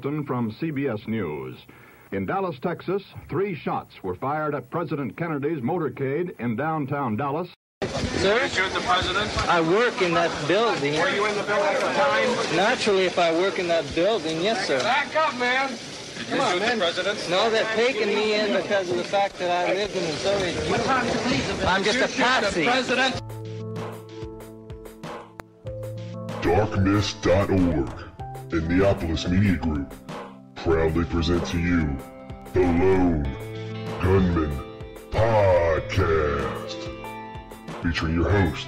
bulletin from CBS News. In Dallas, Texas, three shots were fired at President Kennedy's motorcade in downtown Dallas. Sir? shoot the president? I work in that building. Were you in the building at the time? Naturally, if I work in that building, yes, sir. Back up, man. Did you shoot the president? No, they're taking me in because of the fact that I lived in the Soviet Union. I'm just a patsy. president. Darkness.org and Neopolis Media Group proudly present to you the Lone Gunman Podcast, featuring your host,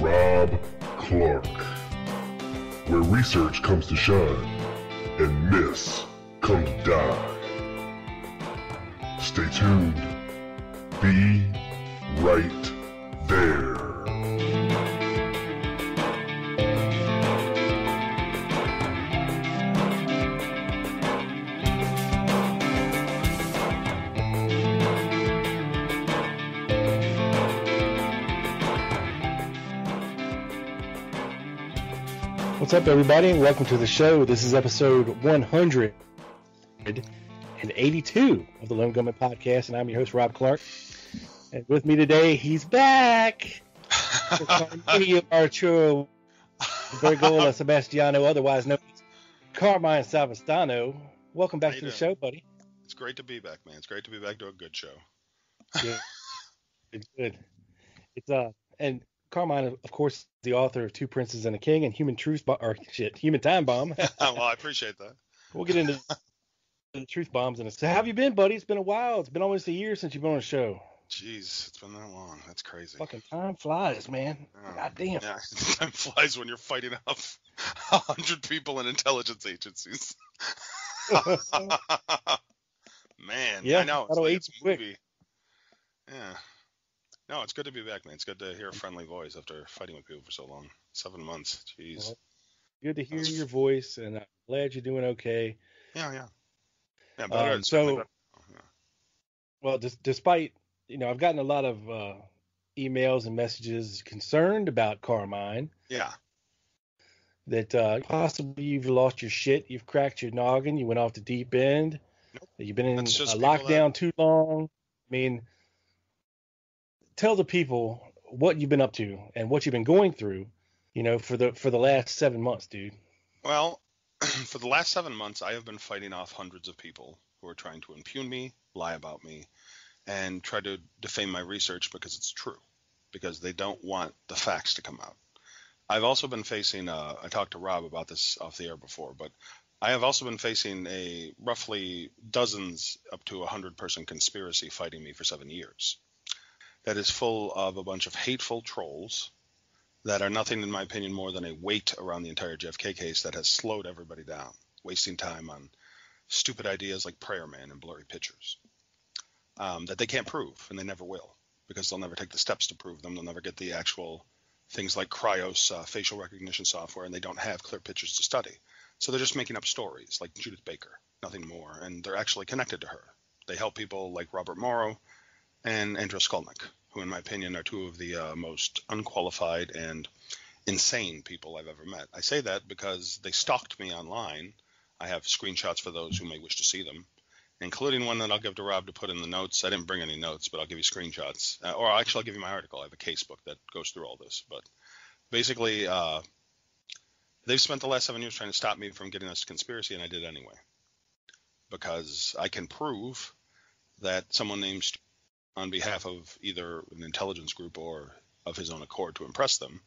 Rob Clark, where research comes to shine and myths come to die. Stay tuned. Be right there. What's up, everybody? Welcome to the show. This is episode 182 of the Lone Gunman Podcast, and I'm your host, Rob Clark. And with me today, he's back. Carmine Arturo Bergola Sebastiano, otherwise known as Carmine Savastano. Welcome back to the show, buddy. It's great to be back, man. It's great to be back to a good show. Good. Good, good. It's uh, and Carmine, of course, the author of Two Princes and a King and Human Truth, Bo- or shit, Human Time Bomb. well, I appreciate that. We'll get into the truth bombs in a So how have you been, buddy? It's been a while. It's been almost a year since you've been on the show. Jeez, it's been that long. That's crazy. Fucking time flies, man. Oh, God damn. Yeah, time flies when you're fighting off a hundred people in intelligence agencies. man, Yeah, I know. It's that'll like age it's quick. movie. Yeah. No, it's good to be back, man. It's good to hear a friendly voice after fighting with people for so long. Seven months. Jeez. Well, Good to hear That's- your voice, and I'm glad you're doing okay. Yeah, yeah. Yeah, better. Um, so- better. Yeah. Well, dis- despite you know, I've gotten a lot of uh, emails and messages concerned about Carmine. yeah. That uh, possibly you've lost your shit, you've cracked your noggin, you went off the deep end, Nope. you've been in a That's just people lockdown too long. I mean, tell the people what you've been up to and what you've been going through, you know, for the for the last seven months, dude. Well, for the last seven months, I have been fighting off hundreds of people who are trying to impugn me, lie about me, and try to defame my research because it's true, because they don't want the facts to come out. I've also been facing, uh, I talked to Rob about this off the air before, but I have also been facing a roughly dozens up to a hundred person conspiracy fighting me for seven years. That is full of a bunch of hateful trolls that are nothing, in my opinion, more than a weight around the entire JFK case that has slowed everybody down, wasting time on stupid ideas like Prayer Man and blurry pictures um, that they can't prove, and they never will, because they'll never take the steps to prove them. They'll never get the actual things like Cryos uh, facial recognition software, and they don't have clear pictures to study. So they're just making up stories like Judyth Baker, nothing more, and they're actually connected to her. They help people like Robert Morrow and Andrew Skolnick, who, in my opinion, are two of the uh, most unqualified and insane people I've ever met. I say that because they stalked me online. I have screenshots for those who may wish to see them, including one that I'll give to Rob to put in the notes. I didn't bring any notes, but I'll give you screenshots. Uh, or actually, I'll give you my article. I have a case book that goes through all this. But basically, uh, they've spent the last seven years trying to stop me from getting this conspiracy, and I did anyway. Because I can prove that someone named on behalf of either an intelligence group or of his own accord to impress them,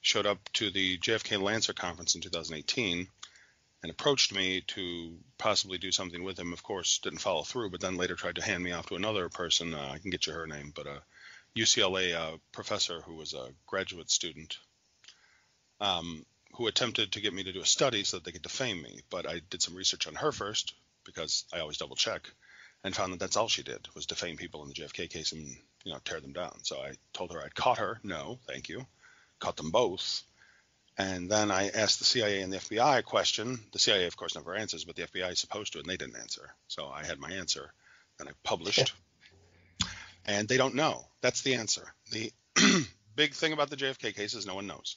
showed up to the JFK Lancer conference in 2018 and approached me to possibly do something with him. Of course, didn't follow through, but then later tried to hand me off to another person. Uh, I can get you her name, but a UCLA uh, professor who was a graduate student um, who attempted to get me to do a study so that they could defame me. But I did some research on her first because I always double check and found that that's all she did was defame people in the JFK case and you know tear them down. So I told her I'd caught her. No, thank you. Caught them both. And then I asked the CIA and the FBI a question. The CIA, of course, never answers, but the FBI is supposed to, and they didn't answer. So I had my answer, and I published. and they don't know. That's the answer. The big thing about the JFK case is no one knows.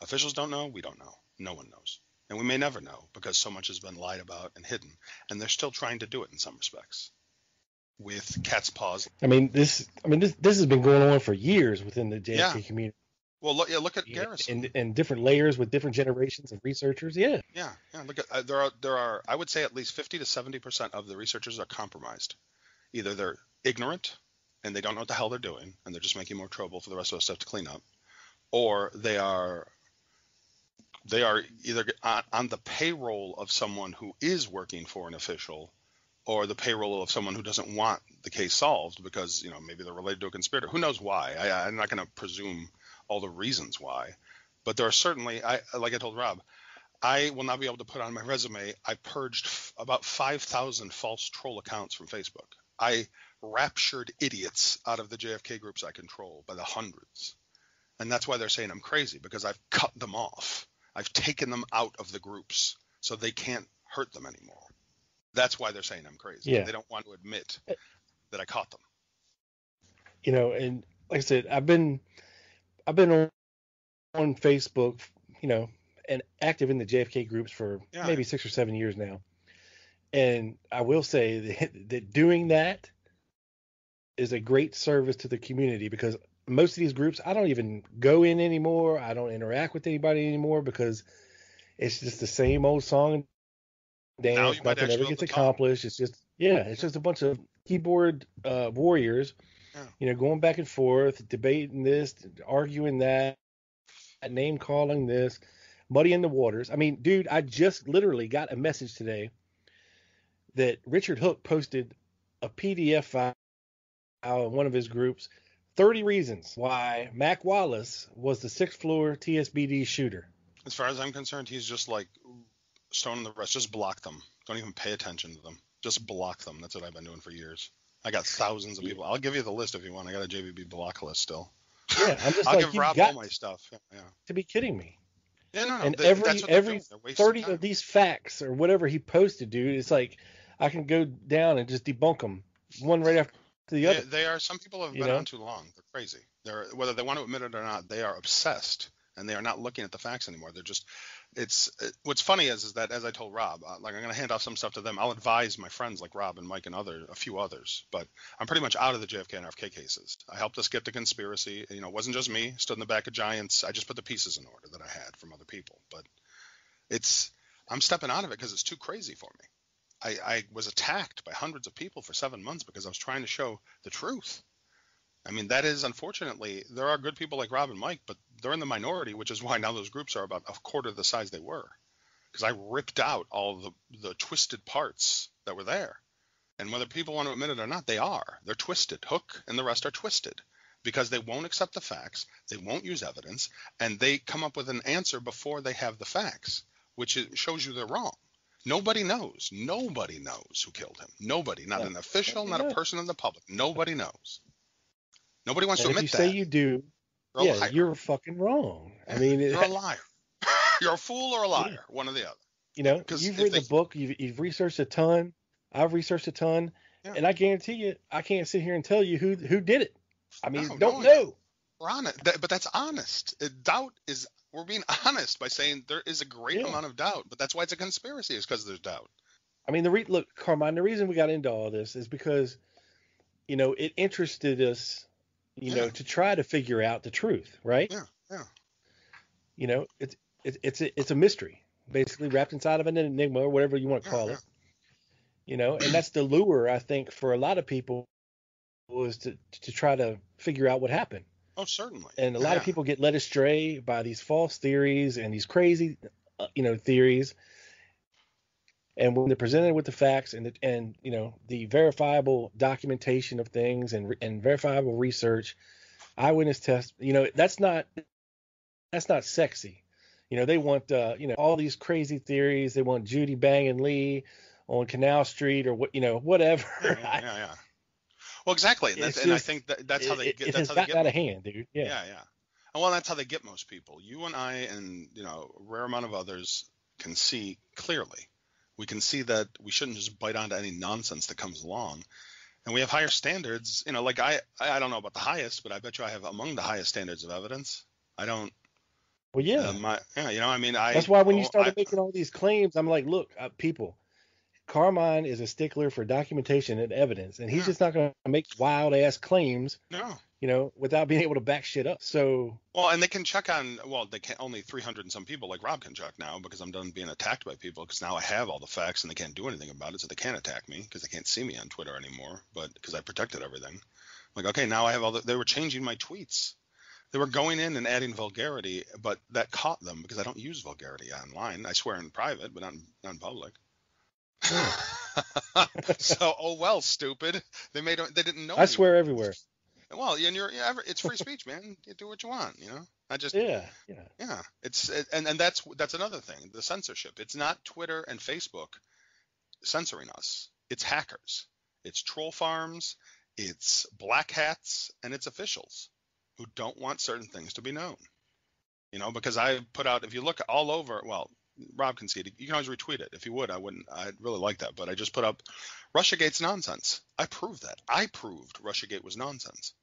Officials don't know. We don't know. No one knows. And we may never know because so much has been lied about and hidden. And they're still trying to do it in some respects with cat's paws. I mean, this. I mean, this. This has been going on for years within the JFK Yeah. community, Well, look, yeah, look at Garrison. and and different layers with different generations of researchers. Yeah. Yeah, yeah. Look at uh, there are there are I would say at least 50 to 70 percent of the researchers are compromised. Either they're ignorant and they don't know what the hell they're doing and they're just making more trouble for the rest of us to have to clean up, or they are they are either on, the payroll of someone who is working for an official or the payroll of someone who doesn't want the case solved because you know maybe they're related to a conspirator who knows why I, i'm not going to presume all the reasons why but there are certainly i like i told rob I will not be able to put on my resume. I purged f- about 5,000 false troll accounts from Facebook. I raptured idiots out of the JFK groups I control by the hundreds. And that's why they're saying I'm crazy because I've cut them off. I've taken them out of the groups so they can't hurt them anymore. That's why they're saying I'm crazy. Yeah. They don't want to admit uh, that I caught them. you know, and like I said, I've been I've been on, on Facebook, you know, and active in the JFK groups for Yeah. maybe six or seven years now. And I will say that, that doing that is a great service to the community because most of these groups I don't even go in anymore. I don't interact with anybody anymore because it's just the same old song dance. Nothing ever gets accomplished. It's just yeah, it's just a bunch of keyboard uh, warriors, Yeah. you know, going back and forth, debating this, arguing that, name calling this, muddying the waters. I mean, dude, I just literally got a message today that Richard Hooke posted a PDF file in one of his groups. 30 reasons why Mac Wallace was the sixth floor TSBD shooter. As far as I'm concerned, he's just like stoning the rest. Just block them. Don't even pay attention to them. Just block them. That's what I've been doing for years. I got thousands of people. I'll give you the list if you want. I got a JVB block list still. Yeah, I'm just I'll like, give Rob got all my stuff. Yeah, yeah. to be kidding me. Yeah, no, no. and they- every every doing. They're wasting 30 time. of these facts or whatever he posted, dude, it's like I can go down and just debunk them one right after the They, other. they are. Some people have You been know? on too long. They're crazy. They're whether they want to admit it or not. They are obsessed, and they are not looking at the facts anymore. They're just. It's it, what's funny is is that as I told Rob, uh, like I'm going to hand off some stuff to them. I'll advise my friends like Rob and Mike and other a few others, but I'm pretty much out of the JFK and RFK cases. I helped us get the conspiracy. You know, it wasn't just me. Stood in the back of giants. I just put the pieces in order that I had from other people. But it's I'm stepping out of it because it's too crazy for me. I, I was attacked by hundreds of people for seven months because I was trying to show the truth. I mean, that is unfortunately, there are good people like Rob and Mike, but they're in the minority, which is why now those groups are about a quarter the size they were. Because I ripped out all the, the twisted parts that were there. And whether people want to admit it or not, they are. They're twisted. Hooke and the rest are twisted because they won't accept the facts, they won't use evidence, and they come up with an answer before they have the facts, which shows you they're wrong. Nobody knows. Nobody knows who killed him. Nobody. Not Yeah. an official, not a person in the public. Nobody knows. Nobody wants And to if you admit say you do, You're yeah, you're fucking wrong. I mean, it, You're a liar. You're a fool or a liar, one or the other. you know, 'cause you've read they- a book, you've, you've researched a ton. I've researched a ton, Yeah. and I guarantee you, I can't sit here and tell you who who did it. I mean, No, don't no, know. We're That- but that's honest. Doubt is we're being honest by saying there is a great Yeah. amount of doubt, but that's why it's a conspiracy is because there's doubt. I mean, the re- look, Carmine. The reason we got into all this is because, you know, it interested us, you know, to try to figure out the truth, right? Yeah, yeah. You know, it's it's it's a, it's a mystery, basically wrapped inside of an enigma or whatever you want to Yeah, call yeah. it. You know, and that's the lure I think for a lot of people was to to try to figure out what happened. Oh, certainly. And a lot of people get led astray by these false theories and these crazy, uh, you know, theories. And when they're presented with the facts and the, and you know the verifiable documentation of things and and verifiable research, eyewitness test, you know, that's not that's not sexy. You know, they want uh, you know all these crazy theories. They want Judy Bang and Lee on Canal Street or what you know whatever. Yeah, yeah, yeah, yeah. Well, exactly. And, that's, and I think that, that's how they it, get. it that's how they get. out of hand, dude. Yeah. Yeah, yeah. And well, that's how they get most people. You and I, and you know, a rare amount of others can see clearly. We can see that we shouldn't just bite onto any nonsense that comes along, and we have higher standards. You know, like I, I don't know about the highest, but I bet you I have among the highest standards of evidence. I don't. Well, yeah. Uh, my, yeah, you know, I mean, I. That's why when you oh, started I- making all these claims, I'm like, look, uh, people, Carmine is a stickler for documentation and evidence, and he's Yeah. just not going to make wild ass claims, no. you know, without being able to back shit up. So Well, and they can check on. Well, they can only 300 and some people like Rob can check now because I'm done being attacked by people because now I have all the facts and they can't do anything about it, so they can't attack me because they can't see me on Twitter anymore. But because I protected everything, like okay, now I have all the. They were changing my tweets. They were going in and adding vulgarity, but that caught them because I don't use vulgarity online. I swear in private, but not in, not in public. so, oh well, stupid. They made. They didn't know. I swear everywhere. Well, and you're, yeah, ever- it's free speech, man. You do what you want, you know. I just, Yeah, yeah. yeah, it's it, and and that's that's another thing. The censorship. It's not Twitter and Facebook censoring us. It's hackers. It's troll farms. It's black hats, and it's officials who don't want certain things to be known. You know, because I put out. If you look all over, well, Rob can see it. You can always retweet it. If you would, I wouldn't. I'd really like that. But I just put up RussiaGate's nonsense. I proved that. I proved RussiaGate was nonsense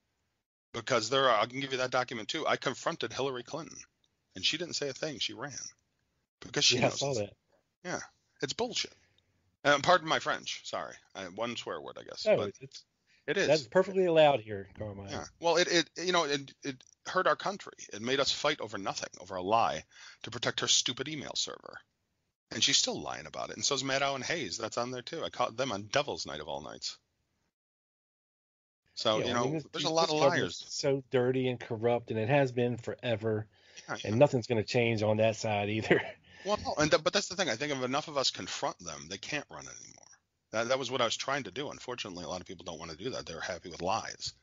because there are. I can give you that document too. I confronted Hillary Clinton, and she didn't say a thing. She ran because she yeah, I knows saw that. Yeah, it's bullshit. Uh, pardon my French. Sorry, I, one swear word, I guess. No, but it's it is. that's perfectly allowed here, Carmine. Yeah. Well, it, it you know it it hurt our country. It made us fight over nothing, over a lie, to protect her stupid email server. And she's still lying about it. And so's Maddow and Hayes. That's on there too. I caught them on Devil's Night of all nights. So Yeah, you I know, mean, there's a lot of liars. So dirty and corrupt, and it has been forever, Yeah, and nothing's going to change on that side either. Well, and th- but that's the thing. I think if enough of us confront them, they can't run anymore. That that was what I was trying to do. Unfortunately, a lot of people don't want to do that. They're happy with lies,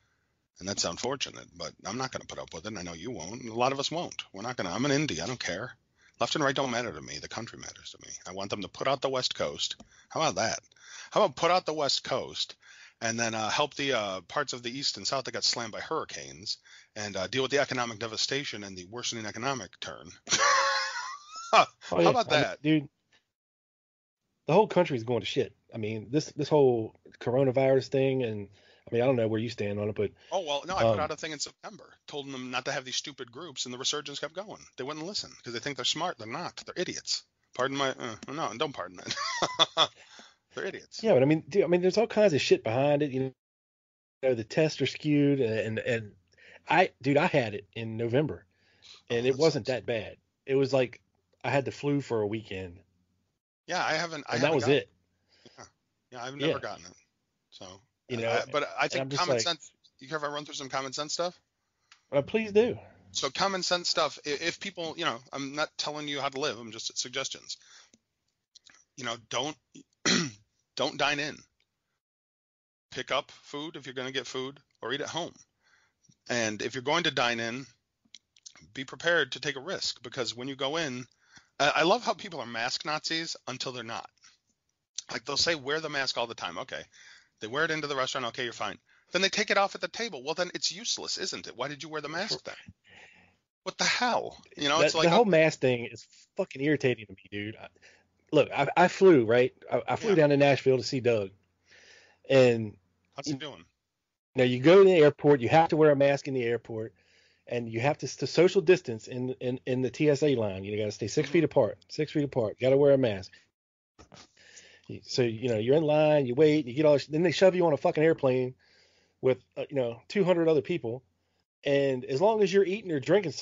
and that's unfortunate. But I'm not going to put up with it. And I know you won't. and A lot of us won't. We're not going to. I'm an indie. I don't care. Left and right don't matter to me. The country matters to me. I want them to put out the West Coast. How about that? How about put out the West Coast, and then uh, help the uh, parts of the East and South that got slammed by hurricanes, and uh, deal with the economic devastation and the worsening economic turn. Oh, How yeah, about I mean, that? dude? The whole country is going to shit. I mean, this this whole coronavirus thing, and I mean, I don't know where you stand on it, but Oh well, no, I put Um, out a thing in September, told them not to have these stupid groups, and the resurgence kept going. They wouldn't listen because they think they're smart. They're not. They're idiots. Pardon my uh, no, don't pardon that. they're idiots. yeah, but I mean, dude, I mean, there's all kinds of shit behind it. You know, the tests are skewed, and and I, dude, I had it in November, and Oh, it wasn't sucks. that bad. It was like I had the flu for a weekend, Yeah, I haven't. I and that haven't that was gotten- it. Yeah, I've never Yeah. gotten it. So You know, but I think common like- sense. You care if I run through some common sense stuff? Uh, please do. So common sense stuff. If people, you know, I'm not telling you how to live. I'm just suggestions. You know, don't don't dine in. Pick up food if you're going to get food, or eat at home. And if you're going to dine in, be prepared to take a risk because when you go in, I I love how people are mask Nazis until they're not. Like they'll say wear the mask all the time. Okay, they wear it into the restaurant. Okay, you're fine. Then they take it off at the table. Well, then it's useless, isn't it? Why did you wear the mask then? What the hell? You know, That- it's like the whole mask thing is fucking irritating to me, dude. I, look, I, I flew right. I, I flew Yeah. down to Nashville to see Doug, and how's he doing? now you go to the airport. You have to wear a mask in the airport, and you have to, to social distance in in in the TSA line. You got to stay 6 Mhm. feet apart. Six feet apart. Got to wear a mask. So you know you're in line. You wait. You get all. this- Then they shove you on a fucking airplane with uh, you know 200 other people, and as long as you're eating or drinking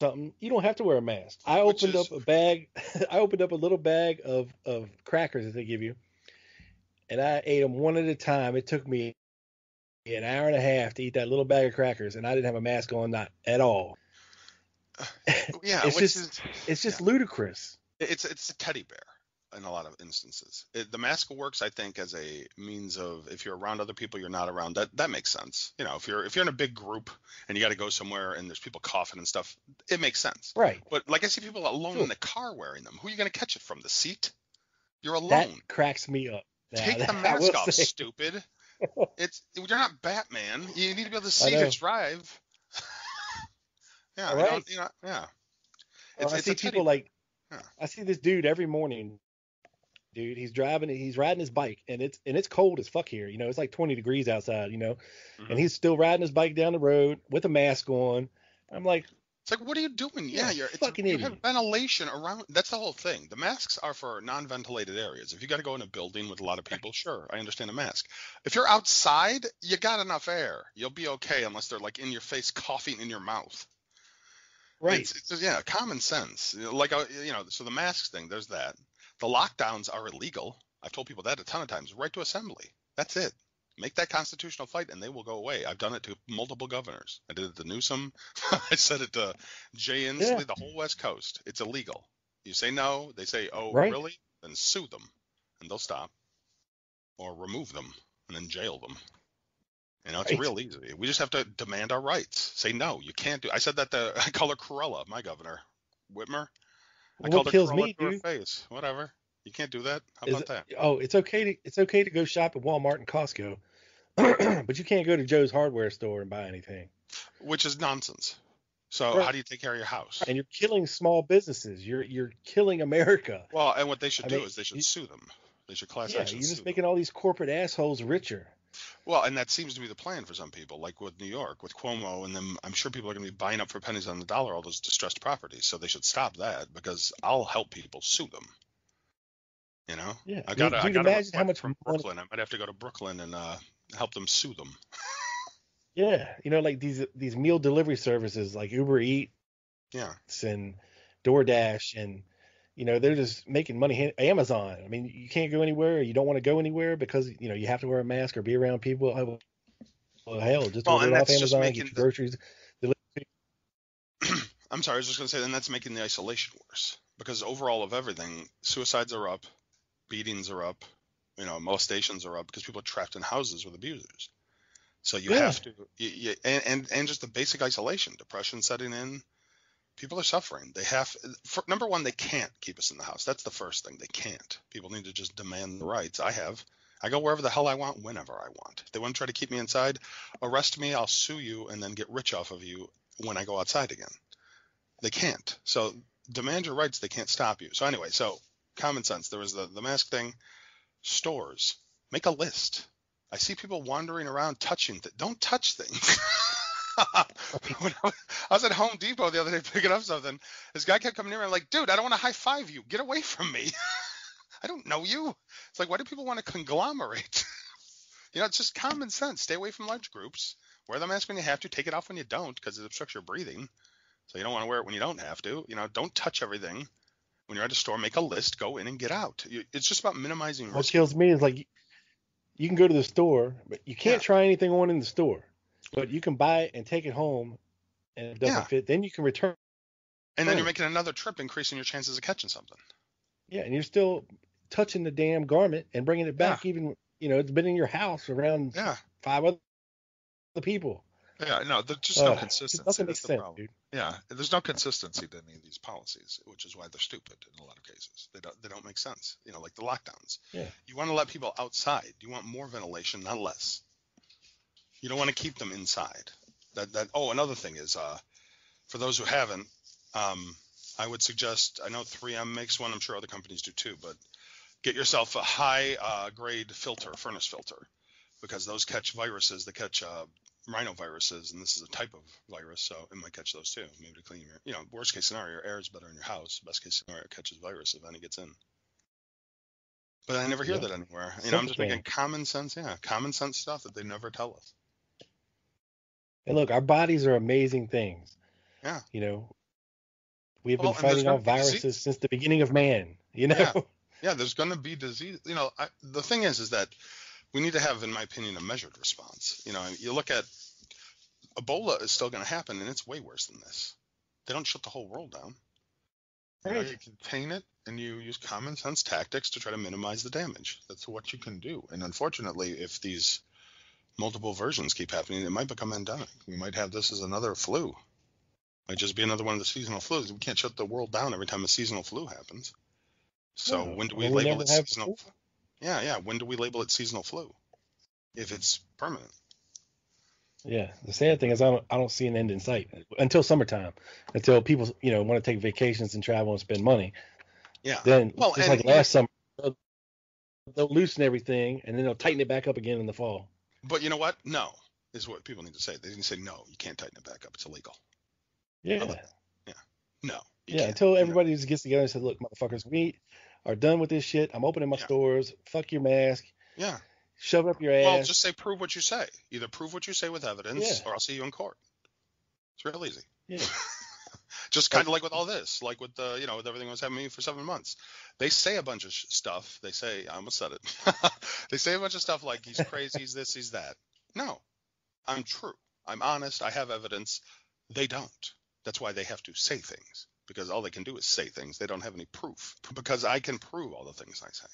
something, you don't have to wear a mask. I Which opened is- up a bag. I opened up a little bag of of crackers that they give you, and I ate them one at a time. It took me an hour and a half to eat that little bag of crackers, and I didn't have a mask on, not at all. Yeah, It's which just- is It's just Yeah. ludicrous. it's it's a teddy bear in a lot of instances. It, the mask works, I think, as a means of if you're around other people, you're not around. That that makes sense. You know, if you're if you're in a big group and you got to go somewhere and there's people coughing and stuff, it makes sense. Right. But like I see people alone Sure. in the car wearing them. Who are you going to catch it from? The seat? You're That alone. cracks me up. Now, Take the I mask off, say- stupid. It's you're not Batman. You need to be able to see to drive. yeah, Right. you know, yeah. It's, I it's see people like Yeah. I see this dude every morning. Dude, he's driving, he's riding his bike, and it's and it's cold as fuck here. You know, it's like 20 degrees outside. You know, Mhm. and he's still riding his bike down the road with a mask on. I'm like, It's like, what are you doing? Yeah, you're it's, fucking you idiot. have ventilation around. That's the whole thing. The masks are for non-ventilated areas. If you got to go in a building with a lot of people, sure, I understand a mask. If you're outside, you got enough air. You'll be okay unless they're like in your face, coughing in your mouth. Right. It's, it's yeah, common sense. Like uh, you know, so the masks thing, there's that. The lockdowns are illegal. I've told people that a ton of times. Right to assembly. That's it. Make that constitutional fight, and they will go away. I've done it to multiple governors. I did it to Newsom. I said it to Jay Inslee, Yeah. the whole West Coast. It's illegal. You say no, they say, oh, Right. really? Then sue them, and they'll stop, or remove them, and then jail them. You know, it's Right. real easy. We just have to demand our rights. Say no, you can't do. I said that to I call Corella, my governor, Whitmer. I What kills me, dude, face. Whatever. You can't do that. How about that? oh, it's okay to it's okay to go shop at Walmart and Costco, but you can't go to Joe's hardware store and buy anything. Which is nonsense. So Right. how do you take care of your house? And you're killing small businesses. You're you're killing America. Well, and what they should I do mean, is they should you- sue them. They should class yeah, action you're just making them. all these corporate assholes richer. Well, and that seems to be the plan for some people, like with New York, with Cuomo, and then I'm sure people are going to be buying up for pennies on the dollar all those distressed properties. So they should stop that because I'll help people sue them. You know, Yeah, I got. I got imagine how much from money- Brooklyn. I might have to go to Brooklyn and uh, help them sue them. Yeah, you know, like these these meal delivery services like Uber Eats Yeah. and DoorDash, and you know they're just making money. Amazon. I mean, you can't go anywhere. You don't want to go anywhere because you know you have to wear a mask or be around people. Oh, Well, hell, just Well, order it off Amazon, get your the- groceries. I'm sorry, I was just going to say, then that's making the isolation worse because overall of everything, suicides are up, beatings are up, you know, molestations are up because people are trapped in houses with abusers. So you Yeah. have to, you, you, and, and and just the basic isolation, depression setting in. People are suffering. They have, for, number one, they can't keep us in the house. That's the first thing. They can't. People need to just demand the rights. I have. I go wherever the hell I want, whenever I want. If they want to try to keep me inside, arrest me. I'll sue you and then get rich off of you when I go outside again. They can't. So demand your rights. They can't stop you. So anyway, so common sense. There was the the mask thing. Stores make a list. I see people wandering around touching. Don't touch things. when I was, I was at Home Depot the other day picking up something, this guy kept coming near me. I'm like, dude, I don't want to high five you. Get away from me. I don't know you. It's like, why do people want to conglomerate? you know, it's just common sense. Stay away from large groups. Wear the mask when you have to. Take it off when you don't because it obstructs your breathing. So you don't want to wear it when you don't have to. You know, don't touch everything. When you're at a store, make a list, go in and get out. It's just about minimizing What risk. kills me is like you can go to the store, but you can't Yeah. try anything on in the store. But you can buy it and take it home, and it doesn't Yeah. fit. Then you can return. And then you're making another trip, increasing your chances of catching something. Yeah, and you're still touching the damn garment and bringing it back. Even you know it's been in your house around Yeah. five other people. Yeah, no, there's just no consistency. doesn't make sense, problem. dude. Yeah, there's no consistency to any of these policies, which is why they're stupid in a lot of cases. They don't they don't make sense. You know, like the lockdowns. Yeah. You want to let people outside. You want more ventilation, not less. You don't want to keep them inside. That that oh another thing is uh for those who haven't, um, I would suggest I know 3M makes one, I'm sure other companies do too, but get yourself a high uh, grade filter, furnace filter, because those catch viruses. They catch uh, rhinoviruses, and this is a type of virus, so it might catch those too. Maybe to clean your, you know, worst case scenario, your air is better in your house. Best case scenario, it catches virus if any gets in. But I never hear Yeah. that anywhere. You know, I'm just making common sense, yeah, common sense stuff that they never tell us. And look, our bodies are amazing things. Yeah. You know, we've Well, been fighting off viruses disease. since the beginning of man. You know. Yeah. Yeah, there's going to be disease. You know, I, the thing is, is that we need to have, in my opinion, a measured response. You know, you look at Ebola is still going to happen, and it's way worse than this. They don't shut the whole world down. You, know, you contain it, and you use common sense tactics to try to minimize the damage. That's what you can do. And unfortunately, if these multiple versions keep happening, it might become endemic. We might have this as another flu. It Might just be another one of the seasonal flus. We can't shut the world down every time a seasonal flu happens. So No, when do we label it seasonal? before. Yeah, yeah. When do we label it seasonal flu? If it's permanent. Yeah, the sad thing is I don't I don't see an end in sight until summertime, until people you know want to take vacations and travel and spend money. Yeah. Then Well, just like last summer, they'll, they'll loosen everything and then they'll tighten it back up again in the fall. But you know what? No, is what people need to say. They need to say no. You can't tighten it back up. It's illegal. Yeah, Yeah. No. Yeah, can't. until everybody just gets together and says, "Look, motherfuckers, we are done with this shit. I'm opening my Yeah. stores. Fuck your mask. Yeah. Shove up your ass." Well, just say prove what you say. Either prove what you say with evidence, Yeah. or I'll see you in court. It's real easy. Yeah. Just kind of like with all this, like with the, you know, with everything that was happening for seven months. They say a bunch of sh- stuff. They say, I almost said it. they say a bunch of stuff like he's crazy, he's this, he's that. No, I'm true. I'm honest. I have evidence. They don't. That's why they have to say things because all they can do is say things. They don't have any proof because I can prove all the things I say.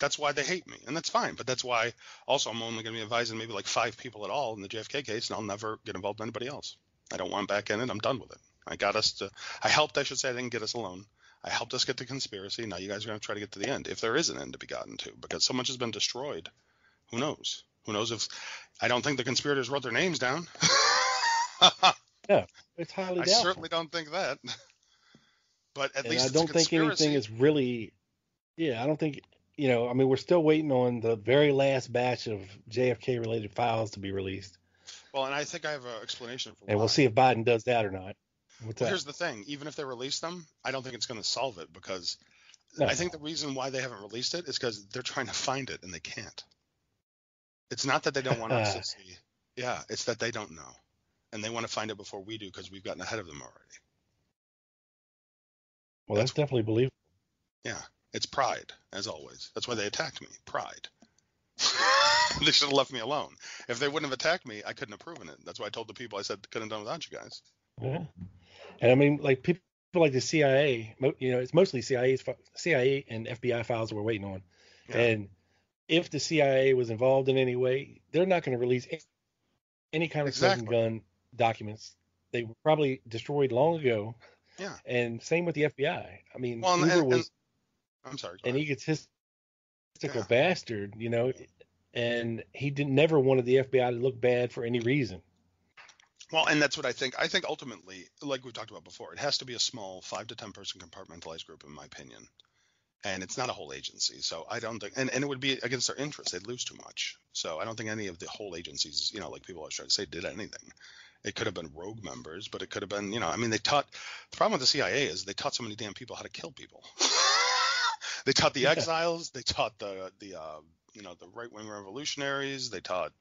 That's why they hate me, and that's fine. But that's why also I'm only going to be advising maybe like five people at all in the JFK case, and I'll never get involved with anybody else. I don't want back in it. I'm done with it. I got us to. I helped. I should say. I didn't get us alone. I helped us get the conspiracy. Now you guys are going to try to get to the end, if there is an end to be gotten to, because so much has been destroyed. Who knows? Who knows if? I don't think the conspirators wrote their names down. Yeah, it's highly I doubtful. certainly don't think that. But at and least I don't think anything is really. Yeah, I don't think. You know, I mean, we're still waiting on the very last batch of JFK related files to be released, Well, and I think I have an explanation for and why. we'll see if Biden does that or not. What's Well, that? here's the thing: even if they release them, I don't think it's going to solve it because No. I think the reason why they haven't released it is because they're trying to find it and they can't. It's not that they don't want us to see. Yeah, it's that they don't know, and they want to find it before we do because we've gotten ahead of them already. well, that's definitely believable. Yeah, it's pride, as always. That's why they attacked me. Pride. they should have left me alone. If they wouldn't have attacked me, I couldn't have proven it. That's why I told the people I said couldn't have done without you guys. Yeah. And I mean, like people like the CIA, you know, it's mostly CIA's, CIA and FBI files we're waiting on. Yeah. And if the CIA was involved in any way, they're not going to release a- any kind of Exactly. gun documents. They were probably destroyed long ago. Yeah. And same with the FBI. I mean, Well, and- Hoover and- was I'm sorry. an egotistical Yeah. bastard, you know, and he didn't never wanted the FBI to look bad for any reason. Well, and that's what I think. I think ultimately, like we've talked about before, it has to be a small five to ten person compartmentalized group, in my opinion. And it's not a whole agency, so I don't think, and, and it would be against their interest. They'd lose too much. So I don't think any of the whole agencies, you know, like people always try to say, did anything. It could have been rogue members, but it could have been, you know, I mean, they taught. The problem with the CIA is they taught so many damn people how to kill people. they taught the exiles. They taught the the uh, you know the right wing revolutionaries. They taught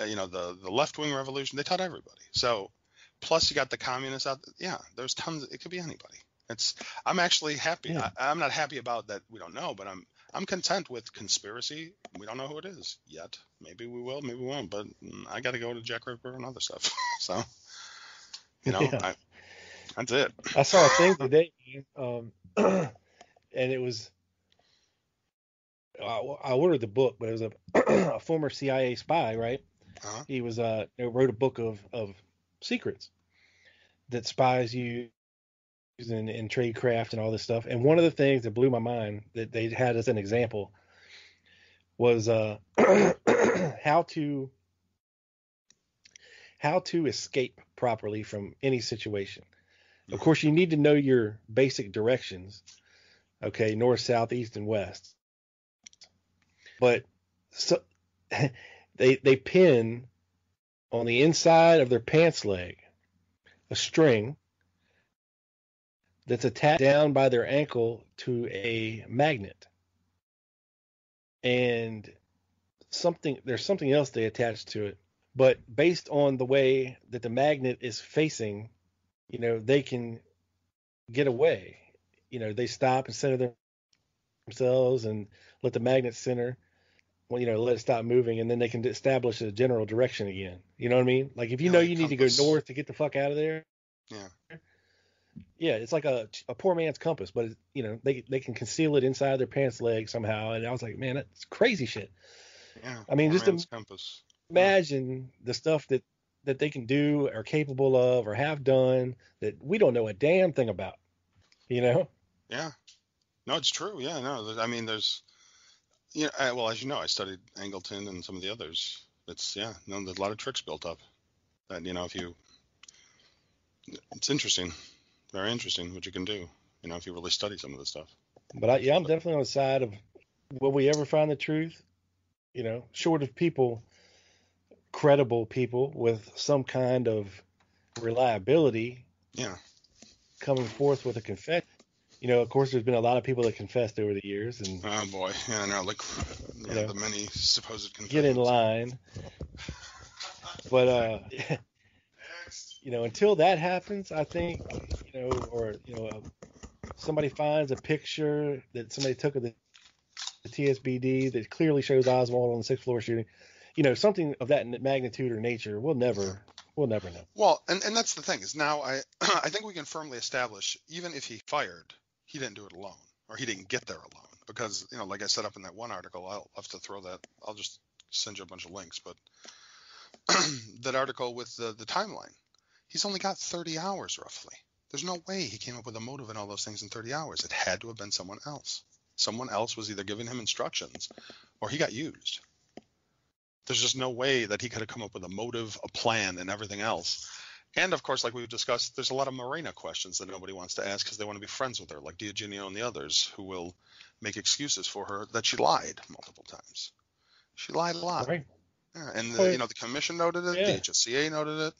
uh, you know the the left wing revolution. They taught everybody. So plus you got the communists out. Yeah, there's tons. It could be anybody. It's. I'm actually happy. Yeah. I, I'm not happy about that. We don't know, but I'm. I'm content with conspiracy. We don't know who it is yet. Maybe we will. Maybe we won't. But mm, I got to go to Jack Ripper and other stuff. so, you know, Yeah. I, that's it. I saw a thing today, um, and it was. I, I ordered the book, but it was a, a former CIA spy, right? Uh-huh. He was uh wrote a book of of secrets that spies use in, in tradecraft and all this stuff. And one of the things that blew my mind that they had as an example was uh how to how to escape properly from any situation. Of course, you need to know your basic directions. Okay, north, south, east, and west. But so they they pin on the inside of their pants leg a string that's attached down by their ankle to a magnet. And something there's something else they attach to it. But based on the way that the magnet is facing, you know, they can get away. You know, they stop and center themselves and let the magnet center. Well, you know, let it stop moving, and then they can establish a general direction again. You know what I mean? Like if you Yeah, know like you need to go north to get the fuck out of there. Yeah. Yeah, it's like a a poor man's compass, but it, you know they they can conceal it inside their pants leg somehow. And I was like, man, that's crazy shit. Yeah. I mean, just man's compass. Imagine the stuff that that they can do, are capable of, or have done that we don't know a damn thing about. You know? Yeah. No, it's true. Yeah, no. I mean, there's, know, I, well, as you know, I studied Angleton and some of the others. It's yeah, no, there's a lot of tricks built up. That you know, if you, it's interesting, very interesting what you can do. You know, if you really study some of this stuff. But I, yeah, I'm definitely on the side of will we ever find the truth? You know, short of people, credible people with some kind of reliability. Yeah. coming forth with a confession. You know, of course, there's been a lot of people that confessed over the years, and Oh boy, yeah, no, like yeah, know, the many supposed confessions. get in line. But uh, you know, until that happens, I think, you know, or you know, somebody finds a picture that somebody took of the, the TSBD that clearly shows Oswald on the sixth floor shooting. You know, something of that magnitude or nature, we'll never, we'll never know. Well, and, and that's the thing is now I I think we can firmly establish even if he fired, he didn't do it alone or he didn't get there alone because you know like I said up in that one article, I'll have to throw that. I'll just send you a bunch of links, but that article with the the timeline, he's only got 30 hours roughly. There's no way he came up with a motive and all those things in 30 hours. It had to have been someone else. Someone else was either giving him instructions or he got used. There's just no way that he could have come up with a motive, a plan, and everything else. And of course, like we've discussed, there's a lot of Marina questions that nobody wants to ask because they want to be friends with her, like DiEugenio and the others, who will make excuses for her that she lied multiple times. She lied a lot. Right? Yeah, and the, you know the commission noted it, Yeah. the HSCA noted it.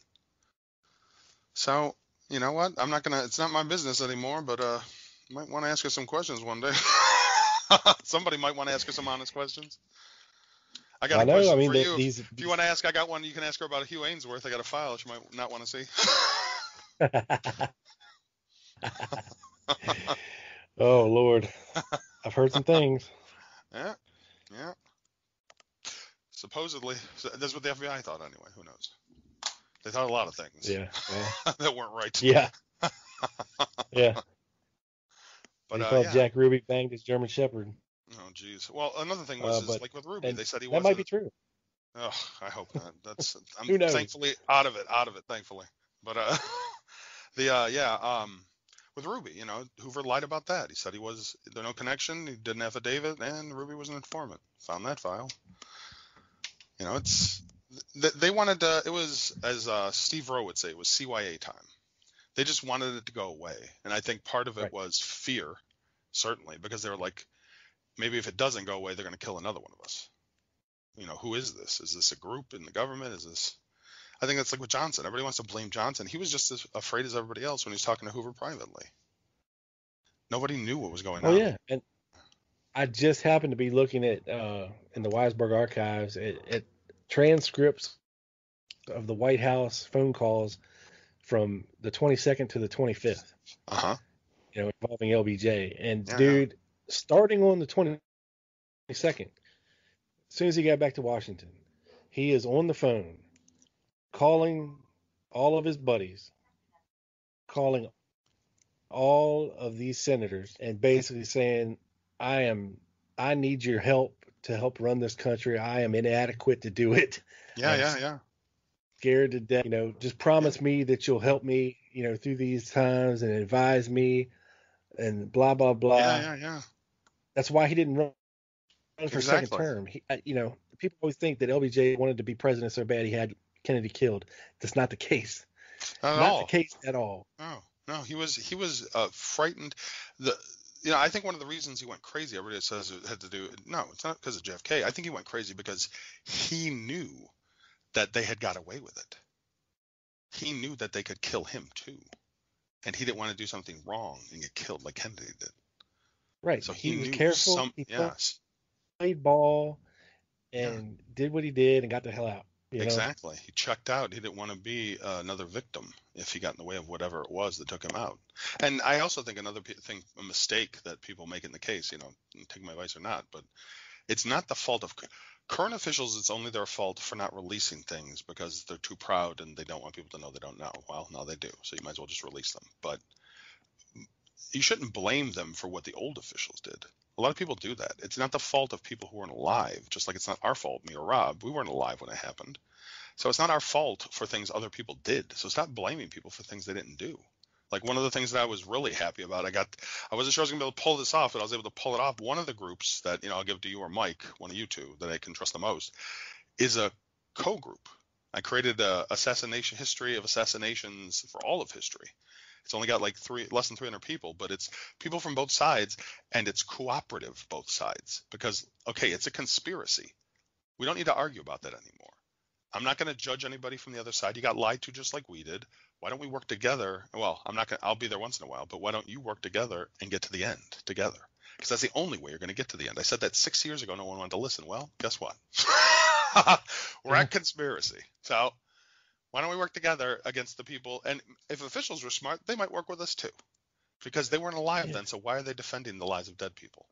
So you know what? I'm not gonna. It's not my business anymore. But uh, might want to ask her some questions one day. Somebody might want to ask her some honest questions. I got I a know. question I mean, for you. these. If you want to ask, I got one. You can ask her about Hugh Aynesworth. I got a file she might not want to see. oh Lord, I've heard some things. yeah, yeah. Supposedly, so that's what the FBI thought anyway. Who knows? They thought a lot of things Yeah. well, that weren't right. yeah. Yeah. But they uh, thought yeah. Jack Ruby banged his German Shepherd. Oh, jeez. Well, another thing was Uh, is like with Ruby, they said he wasn't. might be true. Oh, I hope not. That's I'm Who knows? thankfully out of it, out of it, thankfully. But uh, the uh, yeah, um, with Ruby, you know, Hoover lied about that. He said he was there no connection. He did an affidavit, and Ruby was an informant. Found that file. You know, it's th- they wanted to. It was as uh, Steve Rowe would say, it was CYA time. They just wanted it to go away, and I think part of it Right. was fear, certainly, because they were like, maybe if it doesn't go away, they're going to kill another one of us you know, who is this? Is this a group in the government? Is this? I think that's like with Johnson. Everybody wants to blame Johnson. He was just as afraid as everybody else when he was talking to Hoover privately. Nobody knew what was going Oh on. yeah, and I just happened to be looking at uh, in the Weisberg archives at, at transcripts of the White House phone calls from the 22nd to the 25th. Uh huh. You know, involving LBJ. And Yeah. dude, starting on the 22nd, as soon as he got back to Washington, he is on the phone calling all of his buddies, calling all of these senators, and basically saying, I am, I need your help to help run this country. I am inadequate to do it. Yeah, Yes. yeah, yeah. Scared to death. You know, just promise me that you'll help me, you know, through these times and advise me and blah, blah, blah. Yeah, yeah, yeah. That's why he didn't run for a second term. He, uh, you know, people always think that LBJ wanted to be president so bad he had Kennedy killed. That's not the case. At not all. the case at all. No, no, he was he was uh, frightened. The you know I think one of the reasons he went crazy. Everybody says it had to do. No, it's not because of JFK. I think he went crazy because he knew that they had got away with it. He knew that they could kill him too, and he didn't want to do something wrong and get killed like Kennedy did. Right. So he, he, was careful. some. he yes, played ball Yeah. and did what he did and got the hell out. You know? exactly. He checked out. He didn't want to be uh, another victim if he got in the way of whatever it was that took him out. And I also think another pe- thing, a mistake that people make in the case, you know, take my advice or not, but it's not the fault of current officials. It's only their fault for not releasing things because they're too proud and they don't want people to know they don't know. Well, now they do, so you might as well just release them. But you shouldn't blame them for what the old officials did. A lot of people do that. It's not the fault of people who weren't alive, just like it's not our fault, me or Rob. We weren't alive when it happened. So it's not our fault for things other people did. So stop blaming people for things they didn't do. Like one of the things that I was really happy about, I got, I wasn't sure I was gonna be able to pull this off, but I was able to pull it off. One of the groups that you know I'll give to you or Mike, one of you two that I can trust the most, is a co-group. I created a assassination history of assassinations for all of history. It's only got like three, less than 300 people, but it's people from both sides, and it's cooperative both sides because okay, it's a conspiracy. We don't need to argue about that anymore. I'm not going to judge anybody from the other side. You got lied to just like we did. Why don't we work together? Well, I'm not going to, I'll be there once in a while, but why don't you work together and get to the end together? Because that's the only way you're going to get to the end. I said that six years ago. No one wanted to listen. Well, guess what? We're at conspiracy. So why don't we work together against the people? And if officials were smart, they might work with us too, because they weren't alive Yeah. then. So why are they defending the lives of dead people?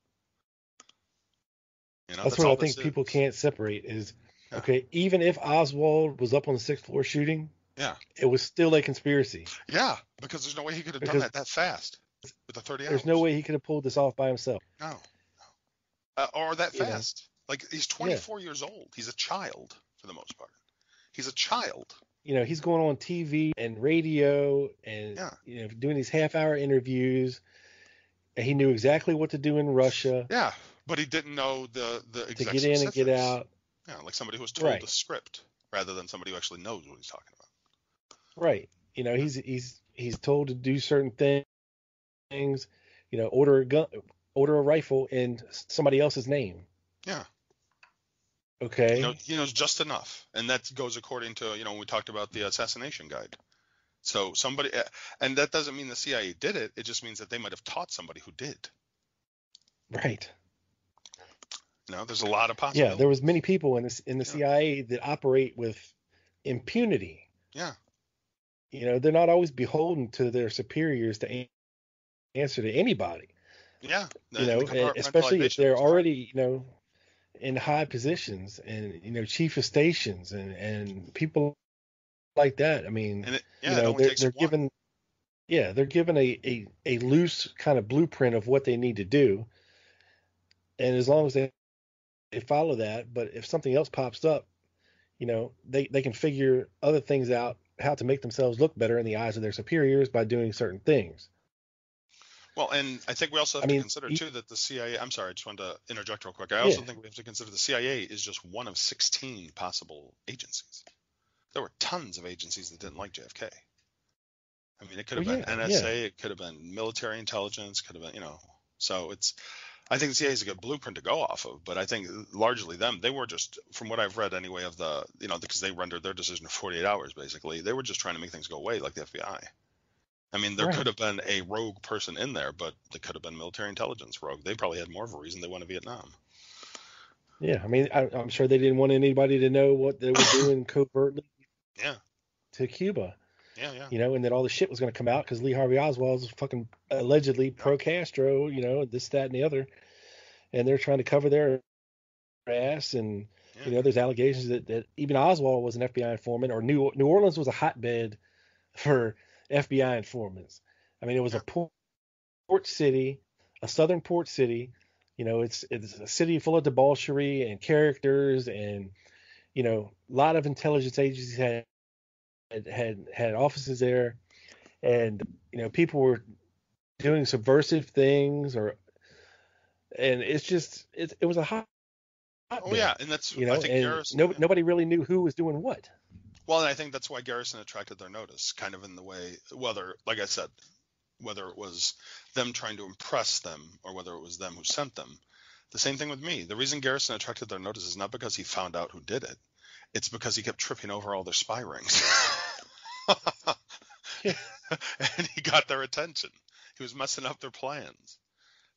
You know, That's, all what I think people can't separate is Yeah. okay, even if Oswald was up on the sixth floor shooting, Yeah. it was still a conspiracy. Yeah, because there's no way he could have done that that fast with the 30 There's hours. no way he could have pulled this off by himself. No. no. Uh, or that You know. fast. Like he's 24 years old. He's a child for the most part. He's a child. You know, he's going on TV and radio and Yeah. you know doing these half hour interviews. And he knew exactly what to do in Russia Yeah, but he didn't know the the to get in and get out. Yeah, like somebody who was told Right. the script rather than somebody who actually knows what he's talking about. Right. You know, he's he's he's told to do certain thi- things. You know, order a gun, order a rifle in somebody else's name. Yeah. Okay. You know, knows just enough, and that goes according to you know we talked about the assassination guide. So somebody, uh, and that doesn't mean the CIA did it. It just means that they might have taught somebody who did. Right. You know, there's a lot of possibilities. Yeah, there was many people in this in the Yeah. CIA that operate with impunity. Yeah. You know, they're not always beholden to their superiors to answer to anybody. Yeah. You know, especially if they're already, you know, in high positions and you know chief of stations and and people like that. I mean, it, yeah, you know, they're, they're given, yeah, they're given a, a, a loose kind of blueprint of what they need to do. And as long as they, they follow that, but if something else pops up, you know, they, they can figure other things out, how to make themselves look better in the eyes of their superiors by doing certain things. Well, and I think we also have I to mean, consider too that the CIA. I'm sorry, I just wanted to interject real quick. I also Yeah. think we have to consider the CIA is just one of 16 possible agencies. There were tons of agencies that didn't like JFK. I mean, it could have Well, been yeah, NSA, it could have been military intelligence, could have been, you know. So it's, I think the CIA is a good blueprint to go off of. But I think largely them, they were just, from what I've read anyway, of the, you know, because they rendered their decision in 48 hours basically. They were just trying to make things go away, like the FBI. I mean, there Right. could have been a rogue person in there, but they could have been military intelligence rogue. They probably had more of a reason they went to Vietnam. Yeah. I mean, I, I'm sure they didn't want anybody to know what they were doing covertly Yeah, to Cuba, yeah, yeah. you know, and that all the shit was going to come out because Lee Harvey Oswald was fucking allegedly pro Castro, you know, this, that, and the other. And they're trying to cover their ass. And, yeah. you know, there's allegations that, that even Oswald was an FBI informant or New, New Orleans was a hotbed for FBI informants. I mean, it was a port, port city, a southern port city. You know, it's it's a city full of debauchery and characters, and you know, a lot of intelligence agencies had had had, offices there, and you know, people were doing subversive things, or and it's just it, it was a hot. Oh hotbed, yeah, and that's you know, I think and no, nobody really knew who was doing what. Well, and I think that's why Garrison attracted their notice, kind of in the way, whether, like I said, whether it was them trying to impress them or whether it was them who sent them. The same thing with me. The reason Garrison attracted their notice is not because he found out who did it. It's because he kept tripping over all their spy rings. And he got their attention. He was messing up their plans.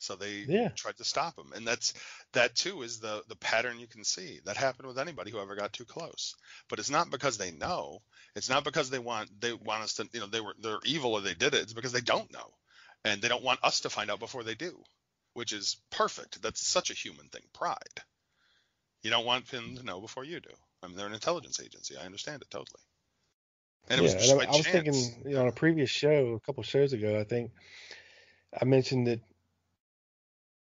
So they Yeah. tried to stop him. And that's that too is the the pattern you can see. That happened with anybody who ever got too close. But it's not because they know. It's not because they want they want us to you know they were they're evil or they did it. It's because they don't know. And they don't want us to find out before they do. Which is perfect. That's such a human thing. Pride. You don't want them to know before you do. I mean they're an intelligence agency. I understand it totally. And it was yeah, just and I, I was thinking, you know, on a previous show, a couple shows ago, I think I mentioned that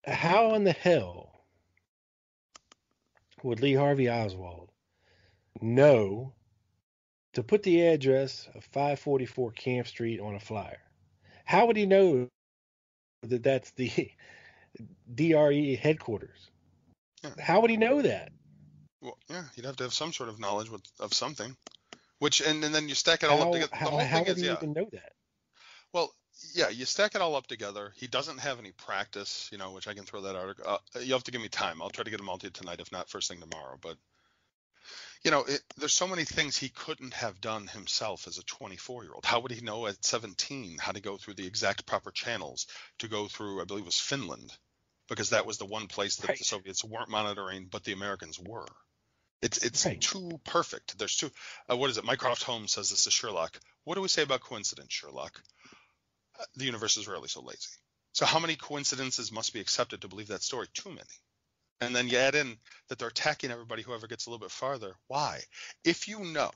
how in the hell would Lee Harvey Oswald know to put the address of 544 Camp Street on a flyer? How would he know that that's the DRE headquarters? Yeah. How would he know that? Well, yeah, you'd have to have some sort of knowledge with, of something. Which and, and then you stack it all How, up together. The how, whole how thing would is, he yeah. even know that? Yeah, you stack it all up together. He doesn't have any practice, you know, which I can throw that article. Uh, you have to give me time. I'll try to get them all to you tonight, if not first thing tomorrow. But you know, it, there's so many things he couldn't have done himself as a 24 year old. How would he know at 17 how to go through the exact proper channels to go through, I believe it was Finland, because that was the one place that Right. the Soviets weren't monitoring, but the Americans were. It's it's Right. too perfect. There's too. Uh, what is it? Mycroft Holmes says this to Sherlock. What do we say about coincidence, Sherlock? The universe is rarely so lazy. So how many coincidences must be accepted to believe that story? Too many. And then you add in that they're attacking everybody whoever gets a little bit farther. Why? If you know,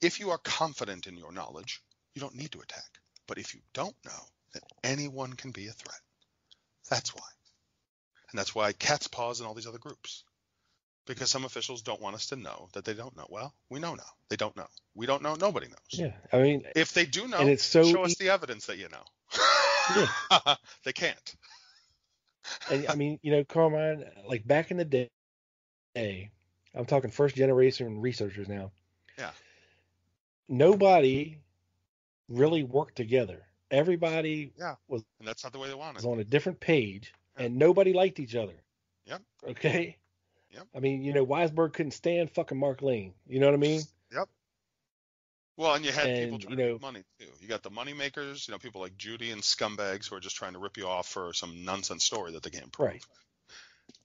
if you are confident in your knowledge, you don't need to attack. But if you don't know, then anyone can be a threat. That's why. And that's why Cat's Paws and all these other groups. Because some officials don't want us to know that they don't know. Well, we know now. They don't know. We don't know. Nobody knows. Yeah, I mean, If they do know, And it's so show us the evidence that you know. they can't. and I mean, you know, Carmine, like back in the day, I'm talking first generation researchers now. Yeah. Nobody really worked together. Everybody And that's not the way they want was on a different page, Yeah. and nobody liked each other. Yep. Okay. Yep. I mean, you know, Weisberg couldn't stand fucking Mark Lane. You know what I mean? Yep. Well, and you had people trying you to know- make money too. You got the money makers, you know, people like Judy and scumbags who are just trying to rip you off for some nonsense story that they can't prove. Right.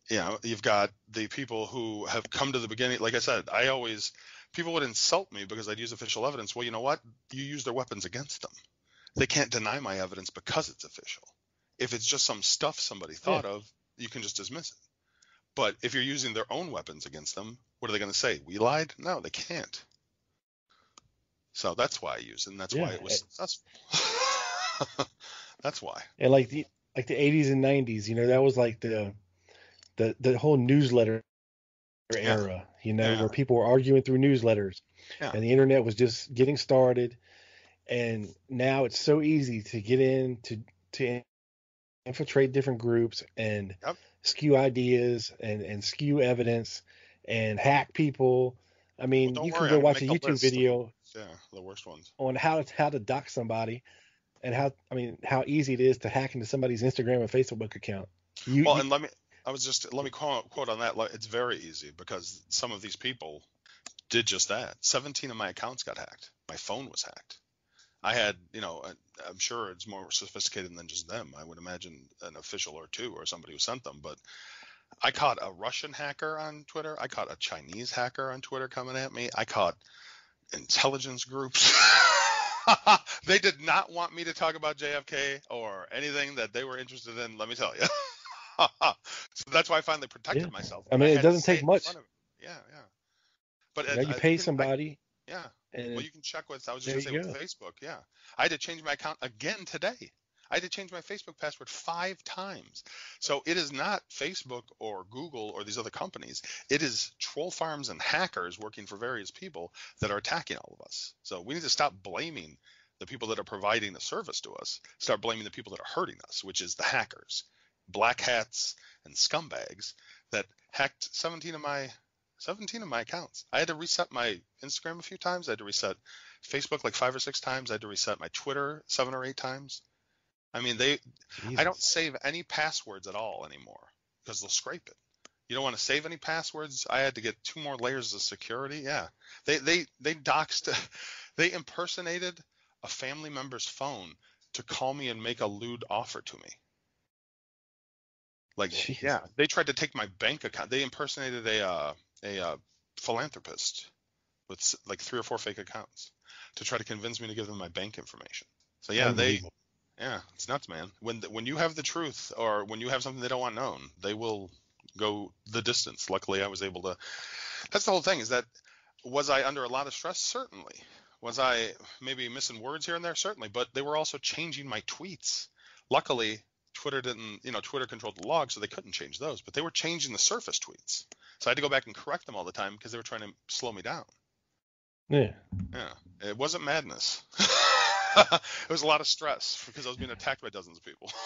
You know, you've got the people who have come to the beginning. Like I said, I always people would insult me because I'd use official evidence. Well, you know what? You use their weapons against them. They can't deny my evidence because it's official. If it's just some stuff somebody thought of, you can just dismiss it. But if you're using their own weapons against them, what are they going to say? We lied? No, they can't. So that's why I use it, and that's why it was it- successful. that's why. And like the like the 80s and 90s, you know, that was like the the the whole newsletter era, you know, Yeah. where people were arguing through newsletters, Yeah. and the internet was just getting started. And now it's so easy to get in to to infiltrate different groups and Yep. Skew ideas and and skew evidence and hack people. I mean, Well, you can I'm go watch a YouTube video Yeah, the worst ones. on how to how to dox somebody and how I mean how easy it is to hack into somebody's Instagram and Facebook account. You, Well, you- and let me, I was just, let me quote, quote on that. It's very easy because some of these people did just that. 17 of my accounts got hacked. My phone was hacked. I had, you know, I- I'm sure it's more sophisticated than just them. I would imagine an official or two or somebody who sent them. But I caught a Russian hacker on Twitter. I caught a Chinese hacker on Twitter coming at me. I caught intelligence groups. they did not want me to talk about JFK or anything that they were interested in. Let me tell you. so that's why I finally protected Yeah. myself. I mean, it doesn't take much. Yeah, yeah. But you, know, you I- pay I- somebody yeah. And Well, you can check with. I was just gonna say you with Facebook. Yeah, I had to change my account again today. I had to change my Facebook password five times. So it is not Facebook or Google or these other companies. It is troll farms and hackers working for various people that are attacking all of us. So we need to stop blaming the people that are providing the service to us. Start blaming the people that are hurting us, which is the hackers, black hats, and scumbags that hacked 17 of my 17 of my accounts. I had to reset my Instagram a few times. I had to reset Facebook like five or six times. I had to reset my Twitter seven or eight times. I mean, they. I don't save any passwords at all anymore because they'll scrape it. You don't want to save any passwords. I had to get two more layers of security. Yeah, they they they doxed, they impersonated a family member's phone to call me and make a lewd offer to me. Like Jeez. yeah, they tried to take my bank account. They impersonated a uh, a uh, philanthropist with like three or four fake accounts to try to convince me to give them my bank information. So yeah, they yeah, it's nuts, man. When when you have the truth or when you have something they don't want known, they will go the distance. Luckily, I was able to. That's the whole thing. Is that was I under a lot of stress? Certainly. Was I maybe missing words here and there? Certainly. But they were also changing my tweets. Luckily, Twitter didn't. You know, Twitter controlled the log, so they couldn't change those. But they were changing the surface tweets. So I had to go back and correct them all the time because they were trying to slow me down. Yeah. Yeah, it wasn't madness. it was a lot of stress because I was being attacked by dozens of people.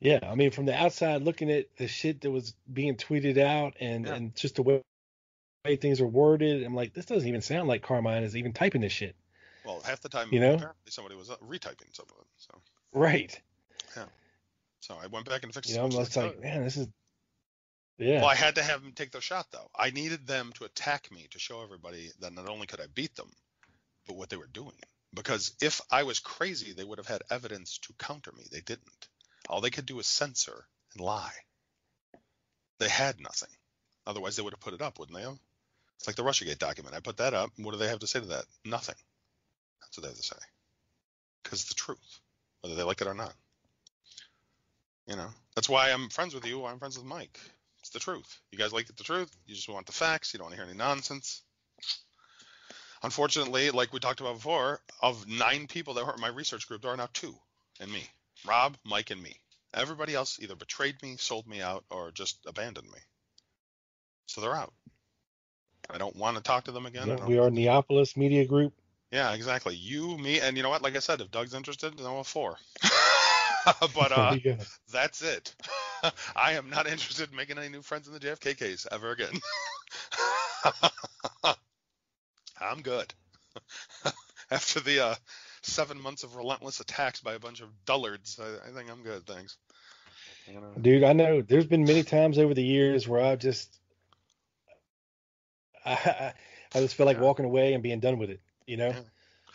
Yeah. I mean, from the outside looking at the shit that was being tweeted out and, Yeah. and just the way, way things are worded, I'm like, this doesn't even sound like Carmine is even typing this shit. well, half the time, You know? apparently somebody was uh, retyping some of it. So, Right. So I went back and fixed You as know, I'm much as just I like, could. man, this is Yeah. Well, I had to have them take their shot, though. I needed them to attack me to show everybody that not only could I beat them, but what they were doing. Because if I was crazy, they would have had evidence to counter me. They didn't. All they could do was censor and lie. They had nothing. Otherwise, they would have put it up, wouldn't they have? It's like the Russiagate document. I put that up. What do they have to say to that? Nothing. That's what they have to say. Because it's the truth, whether they like it or not. You know, that's why I'm friends with you. Why I'm friends with Mike. It's the truth. You guys like the truth. You just want the facts. You don't want to hear any nonsense. Unfortunately, like we talked about before, of nine people that were in my research group, there are now two, and me, Rob, Mike, and me. Everybody else either betrayed me, sold me out, or just abandoned me. So they're out. I don't want to talk to them again. Yeah, we are Neapolis Media Group. yeah, exactly. You, me, and you know what? Like I said, if Doug's interested, then I'm four. but uh, There you go. that's it. I am not interested in making any new friends in the JFK case ever again. I'm good. After the uh, seven months of relentless attacks by a bunch of dullards, I, I think I'm good. Thanks. Dude, I know there's been many times over the years where I just I I, I just feel like Yeah. walking away and being done with it, you know? Yeah.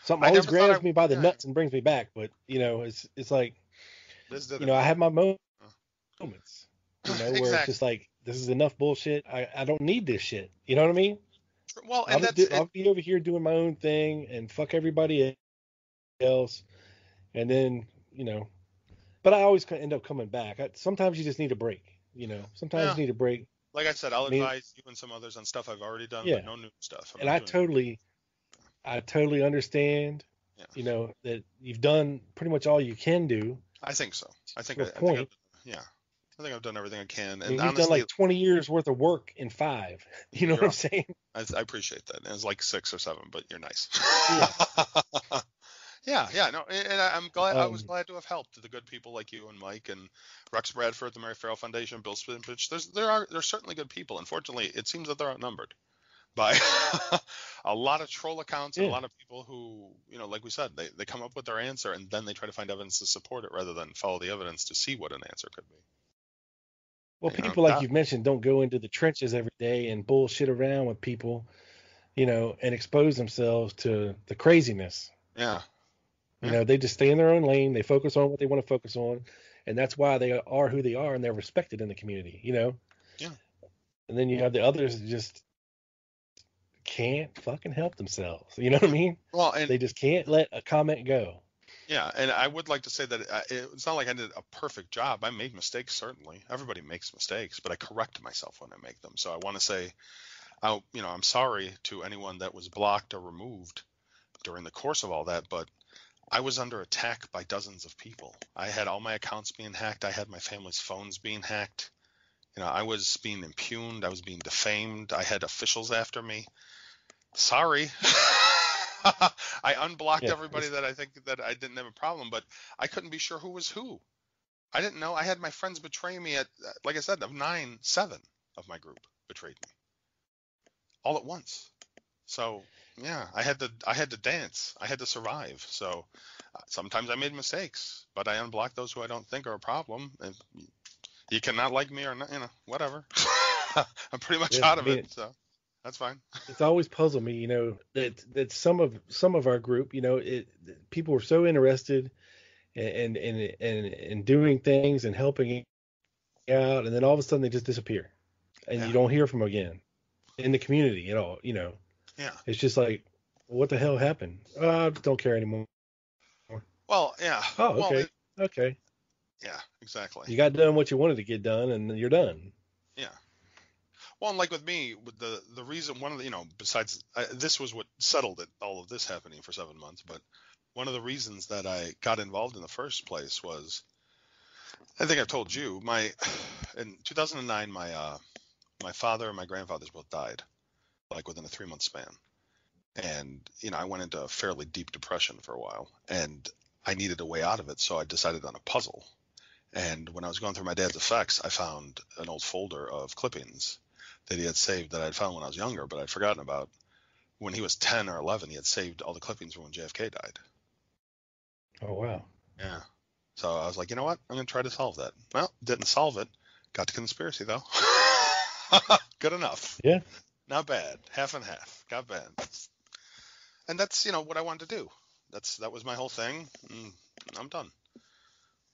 Something I always grabs me by the yeah. nuts and brings me back, but you know, it's it's like, you know, I have my Uh. moments, you know, where it's just like this is enough bullshit. I I don't need this shit. You know what I mean? well, I'll, and that's do, it, I'll be over here doing my own thing and fuck everybody else, and then you know, but I always end up coming back. I, sometimes you just need a break. You know, sometimes Yeah. you need a break. like I said, I'll I mean- advise you and some others on stuff I've already done, Yeah. but no new stuff. I'm and I totally, I totally understand. Yeah. You know that you've done pretty much all you can do. I think so. I think. I, I think I've, yeah. I think I've done everything I can, and I mean, you've honestly, done like 20 years worth of work in five. You know what I'm saying? I, I appreciate that. It was like six or seven, but you're nice. Yeah. yeah, yeah, no, and I'm glad. I was Um, glad to have helped the good people like you and Mike and Rex Bradford, the Mary Ferrell Foundation, Bill Spinbridge. There's there are there's certainly good people. Unfortunately, it seems that they're outnumbered by a lot of troll accounts and a lot of people who, you know, like we said, they, they come up with their answer and then they try to find evidence to support it rather than follow the evidence to see what an answer could be. Well, You know, people like that- you've mentioned don't go into the trenches every day and bullshit around with people, you know, and expose themselves to the craziness. Yeah, You Yeah. know, they just stay in their own lane. They focus on what they want to focus on, and that's why they are who they are, and they're respected in the community. You know. Yeah. And then you have the others just can't fucking help themselves. You know what I mean? well, and They just can't let a comment go. Yeah, and I would like to say that uh, I- it's not like I did a perfect job. I made mistakes, certainly. Everybody makes mistakes, but I correct myself when I make them. So I want to say, I, you know, I'm sorry to anyone that was blocked or removed during the course of all that, but I was under attack by dozens of people. I had all my accounts being hacked. I had my family's phones being hacked. You know, I was being impugned. I was being defamed. I had officials after me. Sorry. I unblocked Yeah, everybody that I think that I didn't have a problem, but I couldn't be sure who was who. I didn't know. I had my friends betray me at, like I said, of nine, seven of my group betrayed me, all at once. So yeah, I had to, I had to dance. I had to survive. So uh, sometimes I made mistakes, but I unblocked those who I don't think are a problem. And you cannot like me or not, you know, whatever. I'm pretty much Yeah, out of I mean, it, so that's fine. it's always puzzled me, you know, that that some of some of our group, you know, it people were so interested in in in, in doing things and helping out, and then all of a sudden they just disappear, and Yeah. you don't hear from them again in the community at all. You know, Yeah. it's just like, what the hell happened? I don't care anymore. Well, yeah. Oh, Well, okay, it- okay. yeah, exactly. You got done what you wanted to get done, and you're done. Yeah. Well, and like with me, with the the reason one of the you know besides uh, this was what settled it all of this happening for seven months, but one of the reasons that I got involved in the first place was I think I've told you my in 2009 my uh my father and my grandfathers both died like within a three month span, and you know I went into a fairly deep depression for a while, and I needed a way out of it, so I decided on a puzzle. And when I was going through my dad's effects, I found an old folder of clippings that he had saved that I'd found when I was younger, but I'd forgotten about. When he was 10 or 11, he had saved all the clippings from when JFK died. Oh wow. Yeah. So I was like, you know what? I'm going to try to solve that. Well, didn't solve it. Got to conspiracy, though. Good enough. Yeah. Not bad. Half and half. Got bad. And that's you know what I wanted to do. That's that was my whole thing. Mm, I'm done.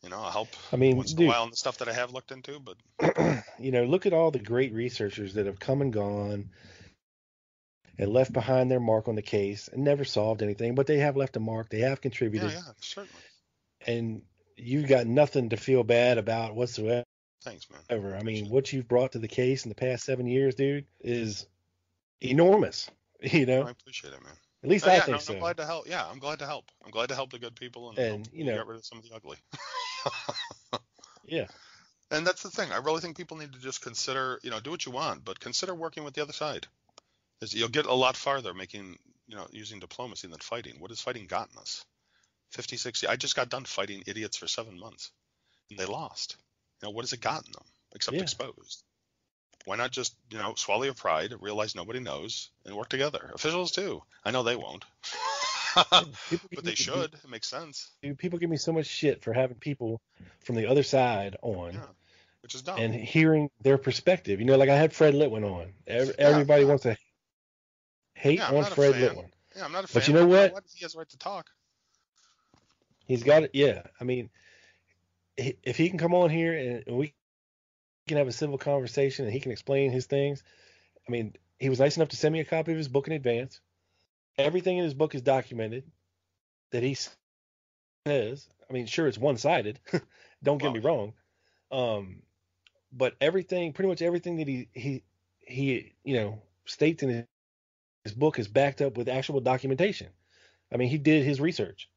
You know, I'll help I mean, once in a while on the stuff that I have looked into, but you know, look at all the great researchers that have come and gone and left behind their mark on the case and never solved anything, but they have left a mark. They have yeah, contributed, yeah, certainly. and you've got nothing to feel bad about whatsoever. Thanks, man. Ever. I mean, what you've brought to the case in the past seven years, dude, is enormous. You know, I appreciate it, man. At least Uh, I yeah, think no, so. I'm glad to help. Yeah, I'm glad to help. I'm glad to help the good people and, And, you know- get rid of some of the ugly. Yeah, And that's the thing. I really think people need to just consider, you know, do what you want, but consider working with the other side. You'll get a lot farther making, you know, using diplomacy than fighting. What has fighting gotten us? 50, 60. I just got done fighting idiots for seven months, and they lost. You know, what has it gotten them except Yeah. exposed? Why not just, you know, swallow your pride, realize nobody knows, and work together? Officials too. I know they won't, but they should. It makes sense. dude, people give me so much shit for having people from the other side on. Yeah, which is dumb. and hearing their perspective. You know, like I had Fred Litwin on. Ev- Everybody yeah. wants to hate Yeah, on Fred. Litwin. yeah, I'm not a fan. But you know but what? He has a right to talk. He's got it. Yeah, I mean, if he can come on here and we can have a civil conversation and he can explain his things. I mean, he was nice enough to send me a copy of his book in advance. Everything in his book is documented that he says. I mean, sure, it's one-sided. Don't get Well, me wrong. Um, but everything, pretty much everything that he he he you know states in his, his book is backed up with actual documentation. I mean, he did his research.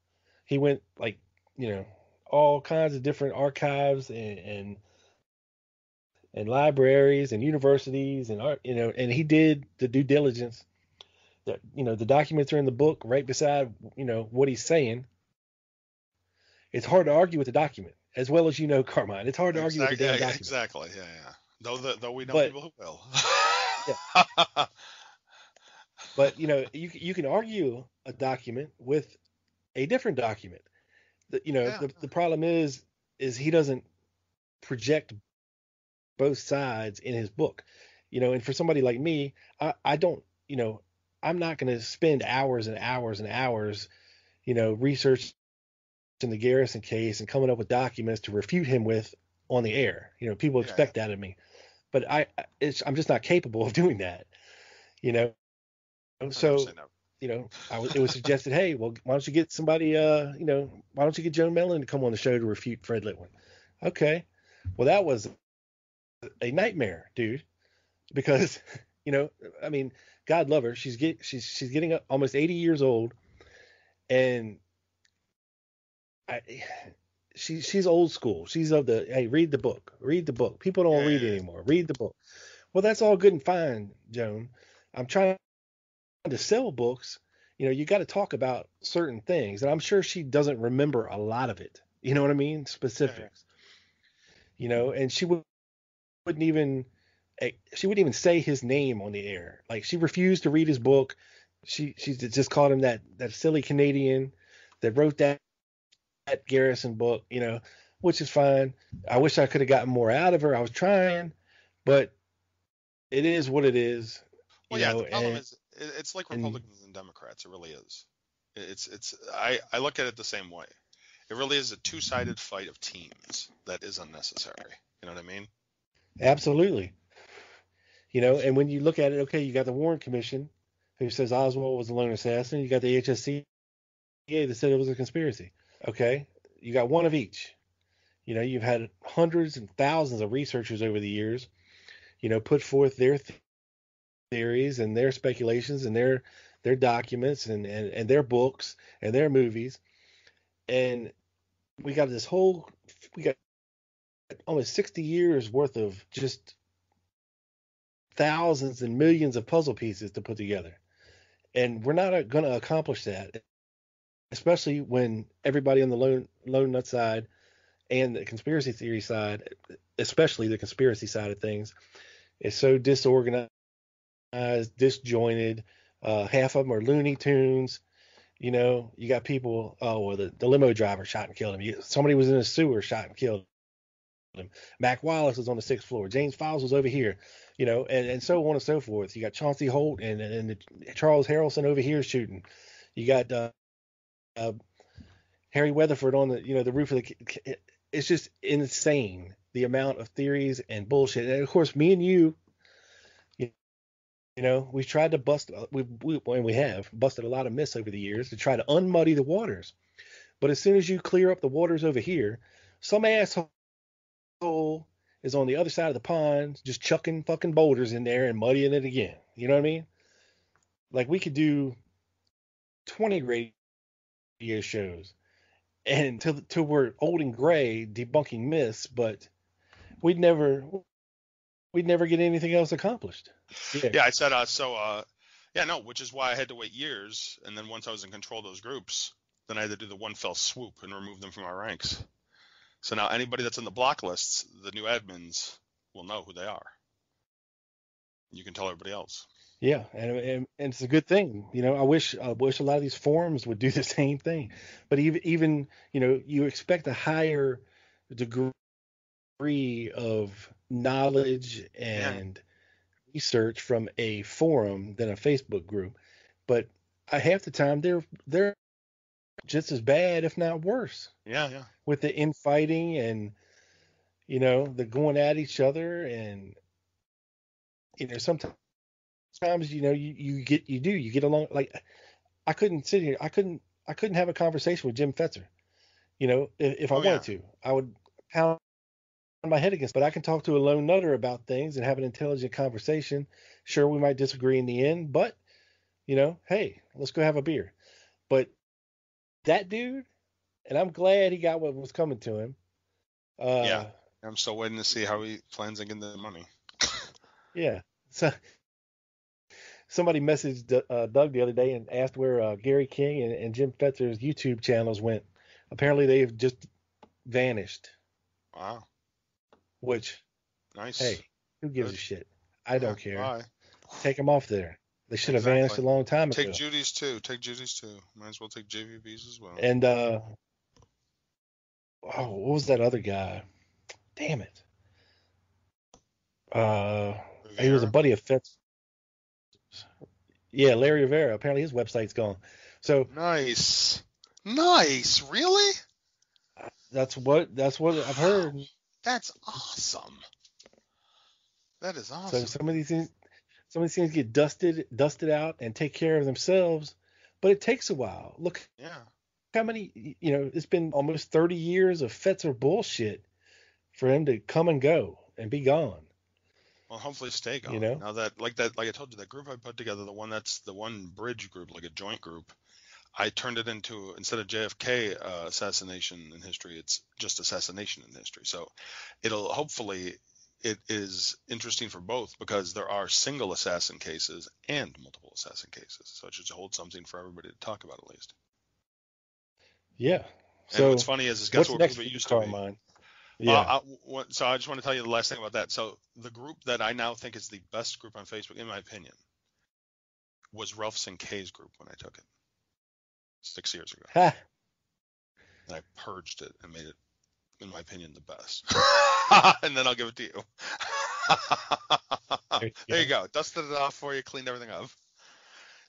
He went like you know all kinds of different archives and and, and libraries and universities and art, you know, and he did the due diligence. That you know the documents are in the book right beside you know what he's saying. It's hard to argue with the document, as well as you know, Carmine. It's hard to argue with the Exactly, damn yeah, document. exactly. Yeah, yeah. Though the, though we know But- people who will. But you know, you you can argue a document with a different document. The, you know, Yeah. the, the problem is is he doesn't project both sides in his book. You know, and for somebody like me, I, I don't, you know, I'm not going to spend hours and hours and hours, you know, researching the Garrison case and coming up with documents to refute him with on the air. You know, people Yeah. expect that of me, but I, I'm just not capable of doing that. You know, so you know, I was, it was suggested, hey, well, why don't you get somebody, uh, you know, why don't you get Joan Mellen to come on the show to refute Fred Litwin? Okay, well, that was a nightmare, dude, because you know, I mean, God love her, she's get she's she's getting almost 80 years old, and I. She, she's old school. She's of the hey, read the book, read the book. People don't Yeah, read yeah, yeah. anymore. Read the book. Well, that's all good and fine, Joan. I'm trying to sell books, you know, you got to talk about certain things. And I'm sure she doesn't remember a lot of it. You know what I mean? Specifics. You know, and she would, wouldn't even eh, she wouldn't even say his name on the air. Like she refused to read his book. She she just called him that that silly Canadian that wrote that that Garrison book, you know, which is fine. I wish I could have gotten more out of her. I was trying, but it is what it is. Well, you yeah. know, the problem and- is, it's like and- Republicans and Democrats. It really is. It's it's. I I look at it the same way. It really is a two-sided fight of teams that is unnecessary. You know what I mean? Absolutely. You know, and when you look at it, okay, you got the Warren Commission who says Oswald was a lone assassin. You got the HSC that said it was a conspiracy. Okay, you got one of each. You know, you've had hundreds and thousands of researchers over the years, you know, put forth their th- theories and their speculations and their their documents and, and and their books and their movies, and we got this whole we got almost 60 years worth of just thousands and millions of puzzle pieces to put together. And we're not going to accomplish that, especially when everybody on the lone, lone nut side and the conspiracy theory side, especially the conspiracy side of things, is so disorganized, disjointed. Uh, half of them are Looney Tunes. You know, you got people, oh, well, the, the limo driver shot and killed him. You, somebody was in a sewer, shot and killed him. Mac Wallace was on the sixth floor. James Files was over here. you know, and, and so on and so forth. You got Chauncey Holt and and, and Charles Harrelson over here shooting. You got uh, uh, Harry Weatherford on the you know the roof of the. It's just insane the amount of theories and bullshit. And of course, me and you, you, know, we've tried to bust. We we and we have busted a lot of myths over the years to try to unmuddy the waters. But as soon as you clear up the waters over here, some asshole is on the other side of the pond just chucking fucking boulders in there and muddying it again. You know what I mean? Like we could do 20 radio shows and till till we're old and gray debunking myths, but we'd never we'd never get anything else accomplished. Yeah, yeah I said uh, so. Uh, yeah, no, which is why I had to wait years, and then once I was in control of those groups, then I had to do the one fell swoop and remove them from our ranks. So now anybody that's in the block lists, the new admins will know who they are. You can tell everybody else. Yeah, and, and, and it's a good thing. You know, I wish I wish a lot of these forums would do the same thing. But even even you know, you expect a higher degree of knowledge and yeah. research from a forum than a Facebook group. But I, half the time they're they're just as bad, if not worse. Yeah, yeah. With the infighting and you know the going at each other and you know sometimes times you know you, you get you do you get along like I couldn't sit here I couldn't I couldn't have a conversation with Jim Fetzer. You know, if, if I oh, wanted yeah. to, I would pound my head against. But I can talk to a lone nutter about things and have an intelligent conversation. Sure, we might disagree in the end, but you know, hey, let's go have a beer. But that dude, and I'm glad he got what was coming to him. Uh, yeah, I'm still waiting to see how he plans on getting the money. yeah, so somebody messaged uh, Doug the other day and asked where uh, Gary King and, and, Jim Fetzer's YouTube channels went. Apparently, they've just vanished. Wow. Which, nice. Hey, who gives Good. a shit? I don't care. Bye. Take them off there. They should exactly. have vanished a long time ago. Take Judy's too. Take Judy's too. Might as well take JVB's as well. And uh, oh, what was that other guy? Damn it. Uh, Rivera? he was a buddy of Fetz. Yeah, Larry Rivera. Apparently his website's gone. So nice, nice. Really? That's what that's what I've heard. That's awesome. That is awesome. So some of these things, some of these things get dusted, dusted out, and take care of themselves, but it takes a while. Look, yeah, how many? You know, it's been almost 30 years of Fetzer bullshit for him to come and go and be gone. Well, hopefully stay gone. You know, now that like that, like I told you, that group I put together, the one that's the one bridge group, like a joint group, I turned it into instead of JFK uh, assassination in history, it's just assassination in history. So it'll hopefully it is interesting for both because there are single assassin cases and multiple assassin cases. So it should hold something for everybody to talk about at least. Yeah. So and what's funny is, is guess what group it used to be. Mine? Uh, yeah. Uh, I, so I just want to tell you the last thing about that. So the group that I now think is the best group on Facebook, in my opinion, was Ralph Kay's group when I took it six years ago. and I purged it and made it, in my opinion, the best. and then I'll give it to you. there, you there you go. Dusted it off for you, cleaned everything up.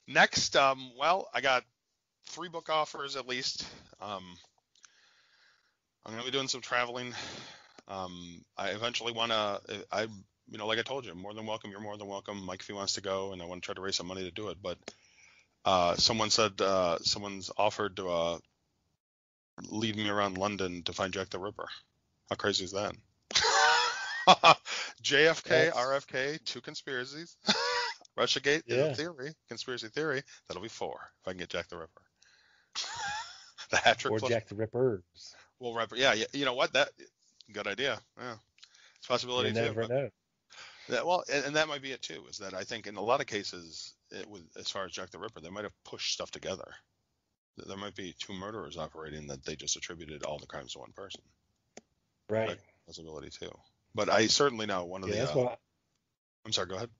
Next, um, well, I got three book offers at least. Um, I'm gonna be doing some traveling. Um, I eventually want to. I, you know, like I told you, more than welcome. You're more than welcome, Mike, if he wants to go, and I want to try to raise some money to do it. But uh, someone said uh, someone's offered to uh, lead me around London to find Jack the Ripper. How crazy is that? JFK, RFK, two conspiracies. Russiagate yeah. theory, conspiracy theory. That'll be four if I can get Jack the Ripper. the hat trick. Or plus, Jack the Rippers. Well, Ripper. Yeah, yeah. You know what? That good idea. Yeah, it's a possibility you too. Never know. That, well, and, and, that might be it too. Is that I think in a lot of cases, it, with as far as Jack the Ripper, they might have pushed stuff together. There might be two murderers operating that they just attributed all the crimes to one person. Right. possibility too. But I certainly know one of yeah, the. That's uh, why. I'm sorry. Go ahead.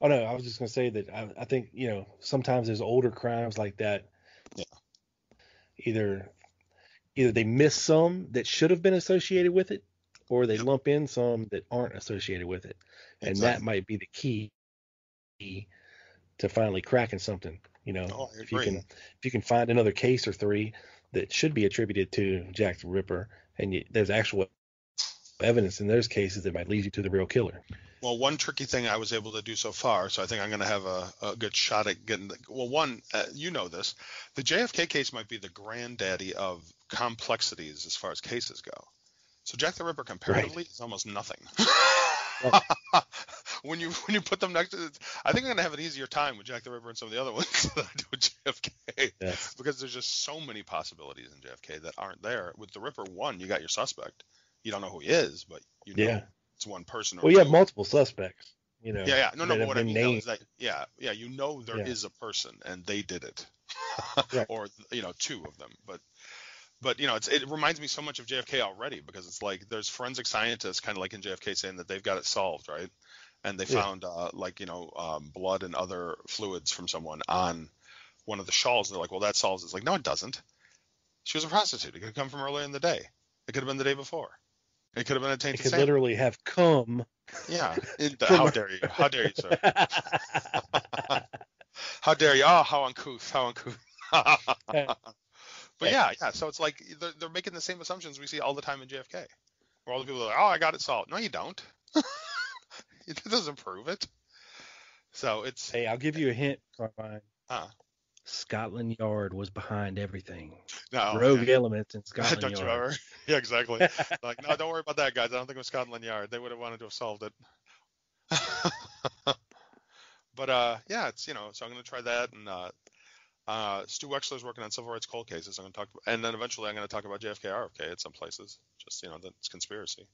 Oh no, I was just gonna say that I, I think you know sometimes there's older crimes like that. Yeah. Either either they miss some that should have been associated with it, or they yep. lump in some that aren't associated with it. and Exactly. that might be the key to finally cracking something. You know, Oh, if you can if you can find another case or three that should be attributed to Jack the Ripper, and you, there's actual evidence in those cases that might lead you to the real killer. Well, one tricky thing I was able to do so far, so I think I'm going to have a, a good shot at getting. The, well, one, uh, you know this, the JFK case might be the granddaddy of complexities as far as cases go. So Jack the Ripper comparatively is almost nothing. when you when you put them next to, I think I'm going to have an easier time with Jack the Ripper and some of the other ones than I do with JFK Yes. because there's just so many possibilities in JFK that aren't there. With the Ripper, one, you got your suspect. You don't know who he is, but you know Yeah. it's one person. Or Well, you have multiple suspects. You know. Yeah, yeah. No, no, but what I mean named. is that yeah, yeah, you know there is Yeah. a person and they did it. Or you know, two of them. But but you know, it's it reminds me so much of JFK already because it's like there's forensic scientists kind of like in JFK saying that they've got it solved, right? And they Yeah. found uh, like, you know, um, blood and other fluids from someone on one of the shawls. And they're like, well, that solves it. It's like, no, it doesn't. She was a prostitute. It could have come from earlier in the day. It could have been the day before. It could have been a It tainted could sample. literally have come. Yeah. It- how dare you? How dare you, sir? How dare you? Oh, how uncouth! How uncouth! but yeah, yeah. So it's like they're, they're making the same assumptions we see all the time in JFK, where all the people are like, "Oh, I got it solved." No, you don't. it doesn't prove it. So it's hey, I'll give you a hint, Carmine. uh, Scotland Yard was behind everything. no. Rogue yeah. elements in Scotland don't you Yard. ever? Yeah, exactly. like, no, don't worry about that, guys. I don't think it was Scotland Yard. They would have wanted to have solved it. but uh, yeah, it's you know, so I'm gonna try that, and uh, uh, Stu Wexler's working on civil rights cold cases. I'm gonna talk, and then eventually I'm gonna talk about JFK, RFK at some places. Just you know, that's conspiracy,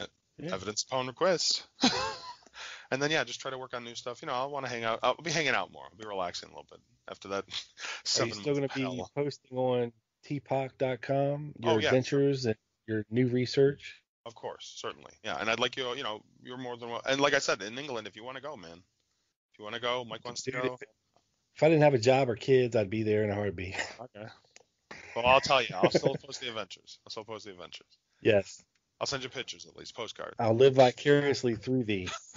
Uh, Yeah. evidence upon request. and then yeah, just try to work on new stuff. You know, I want to hang out. I'll be hanging out more. I'll be relaxing a little bit after that. Are you still going to be posting on tpaak.com your Oh, yeah. adventures and your new research? Of course, certainly. Yeah, and I'd like you, you know, you're more than well. And like I said, in England, if you want to go, man, if you want to go, Mike wants to go. If I didn't have a job or kids, I'd be there in a heartbeat. Okay. Well, I'll tell you, I'll still post the adventures. I'll still post the adventures. yes, I'll send you pictures at least, postcards. I'll live vicariously through thee.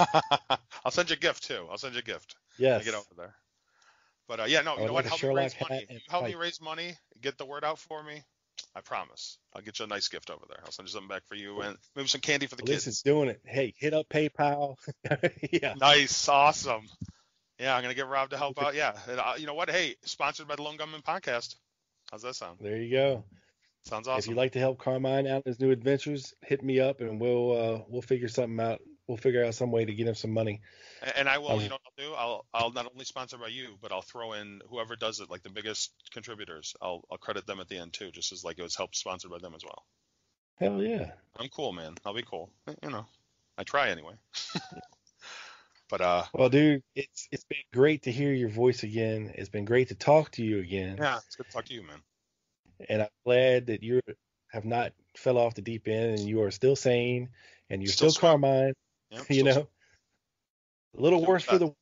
I'll send you a gift too. I'll send you a gift. Yes. get over there. But uh, yeah, no, you know what? Help me raise money. If you help me raise money, get the word out for me. I promise. I'll get you a nice gift over there. I'll send you something back for you and maybe some candy for the kids. this is doing it. Hey, hit up PayPal. yeah. Nice, awesome. Yeah, I'm gonna get Rob to help out. Yeah, and, uh, you know what? Hey, sponsored by the Lone Gunman Podcast. How's that sound? There you go. Sounds awesome. If you'd like to help Carmine out in his new adventures, hit me up and we'll uh, we'll figure something out. We'll figure out some way to get him some money. And I will. Um, You know what I'll do? I'll I'll not only sponsor by you, but I'll throw in whoever does it, like the biggest contributors. I'll I'll credit them at the end too, just as like it was helped sponsored by them as well. Hell yeah. I'm cool, man. I'll be cool. You know, I try anyway. but uh, Well, dude, it's it's been great to hear your voice again. It's been great to talk to you again. yeah, it's good to talk to you, man. And I'm glad that you have not fell off the deep end and you are still sane and you're Still still, Carmine. Yeah, You know, a little Still worse for the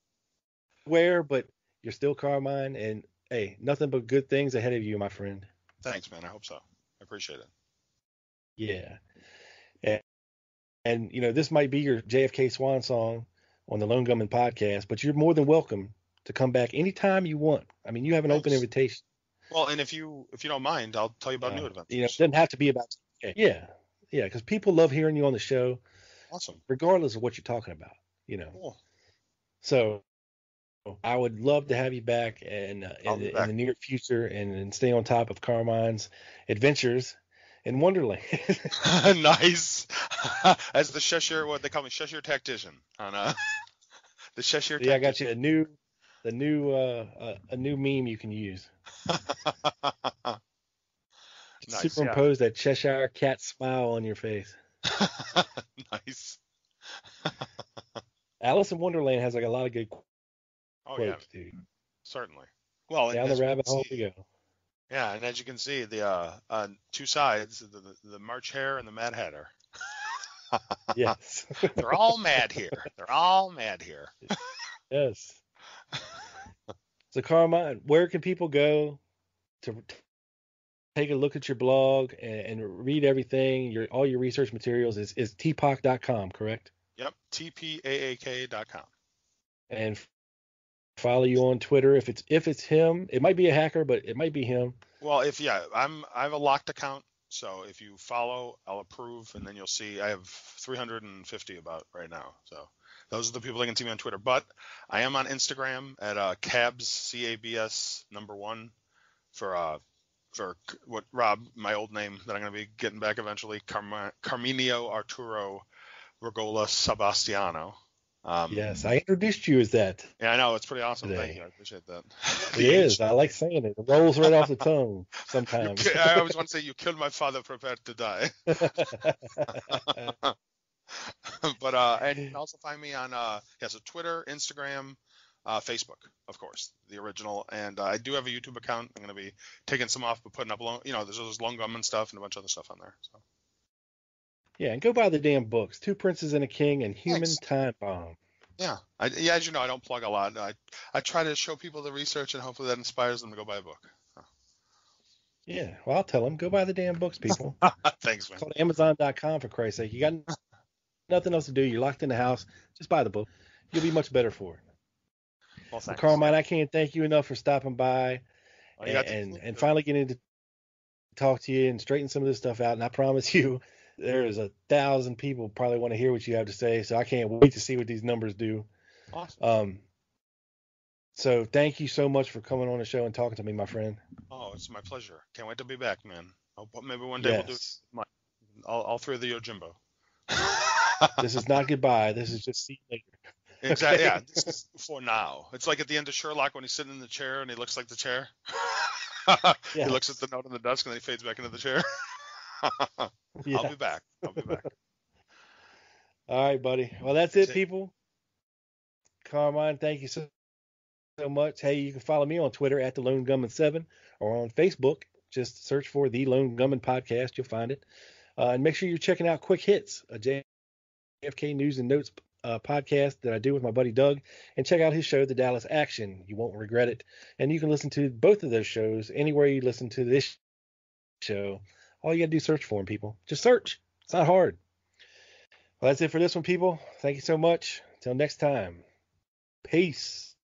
wear, but you're still Carmine. And hey, nothing but good things ahead of you, my friend. Thanks, man. I hope so. I appreciate it. Yeah. And, and you know, this might be your JFK swan song on the Lone Gunman podcast, but you're more than welcome to come back anytime you want. I mean, you have an open invitation. Well, and if you if you don't mind, I'll tell you about Uh, new adventures. You know, it doesn't have to be about Yeah. Yeah, because people love hearing you on the show, awesome. regardless of what you're talking about. You know, Cool. so I would love to have you back and uh, in, the- back. in the near future and, and stay on top of Carmine's adventures in Wonderland. nice. As the Cheshire, what they call me, Cheshire tactician on uh, the Cheshire. yeah, I got you a new, the new, uh, uh, a new meme you can use. Nice, yeah. Superimpose that Cheshire cat smile on your face. nice. Alice in Wonderland has like a lot of good Oh yeah, quotes, dude. certainly. Well, Down the as you can rabbit hole we go. Yeah, and as you can see, the uh, on two sides, the, the, the March Hare and the Mad Hatter. Yes. They're all mad here. They're all mad here. yes. So Carmine, where can people go to take a look at your blog and, and read everything? Your all your research materials is is tpaak.com, correct? Yep, tpaak.com. and follow you on Twitter. If it's if it's him, it might be a hacker, but it might be him. Well, if yeah, I'm I have a locked account, so if you follow, I'll approve, and then you'll see I have 350 about right now. So those are the people that can see me on Twitter. But I am on Instagram at uh, cabs c a b s number one for uh for what Rob my old name that I'm gonna be getting back eventually Carm- Carminio Arturo Regola Sebastiano. Um, Yes, I introduced you as that. Yeah, I know it's pretty awesome. Today. Thank you. I appreciate that. It is. I like saying it. It rolls right off the tongue sometimes. I always want to say you killed my father, prepared to die. but uh, and you can also find me on uh, yeah, so Twitter, Instagram, uh, Facebook, of course, the original. And uh, I do have a YouTube account. I'm going to be taking some off, but putting up, long, you know, there's those long gum and stuff and a bunch of other stuff on there. So yeah, and go buy the damn books. Two Princes and a King and Human Thanks. Time Bomb. yeah, I, yeah, as you know, I don't plug a lot. I I try to show people the research and hopefully that inspires them to go buy a book. Yeah, well, I'll tell them. Go buy the damn books, people. Thanks, man. It's Amazon.com for Christ's sake. You got nothing else to do. You're locked in the house. Just buy the book. You'll be much better for it. Well, Well, thanks. Carmine, I can't thank you enough for stopping by Oh, and, and, and finally getting to talk to you and straighten some of this stuff out. And I promise you, there is a thousand people probably want to hear what you have to say. So I can't wait to see what these numbers do. Awesome. Um, so thank you so much for coming on the show and talking to me, my friend. Oh, it's my pleasure. Can't wait to be back, man. I'll, maybe one day we'll do Yes. all, all three of the Yojimbo. this is not goodbye. This is just see you later. exactly. Yeah. This is for now. It's like at the end of Sherlock when he's sitting in the chair and he looks like the chair. Yeah. He looks at the note on the desk and then he fades back into the chair. Yeah. I'll be back. I'll be back. All right, buddy. Well, that's it, it. people. Carmine, thank you so, so much. Hey, you can follow me on Twitter at the Lone Gunman Seven or on Facebook. Just search for the Lone Gunman Podcast. You'll find it. Uh, and make sure you're checking out Quick Hits, a JFK News and Notes uh, podcast that I do with my buddy Doug. And check out his show, The Dallas Action. You won't regret it. And you can listen to both of those shows anywhere you listen to this show. All you got to do is search for them, people. Just search. It's not hard. Well, that's it for this one, people. Thank you so much. Until next time. Peace.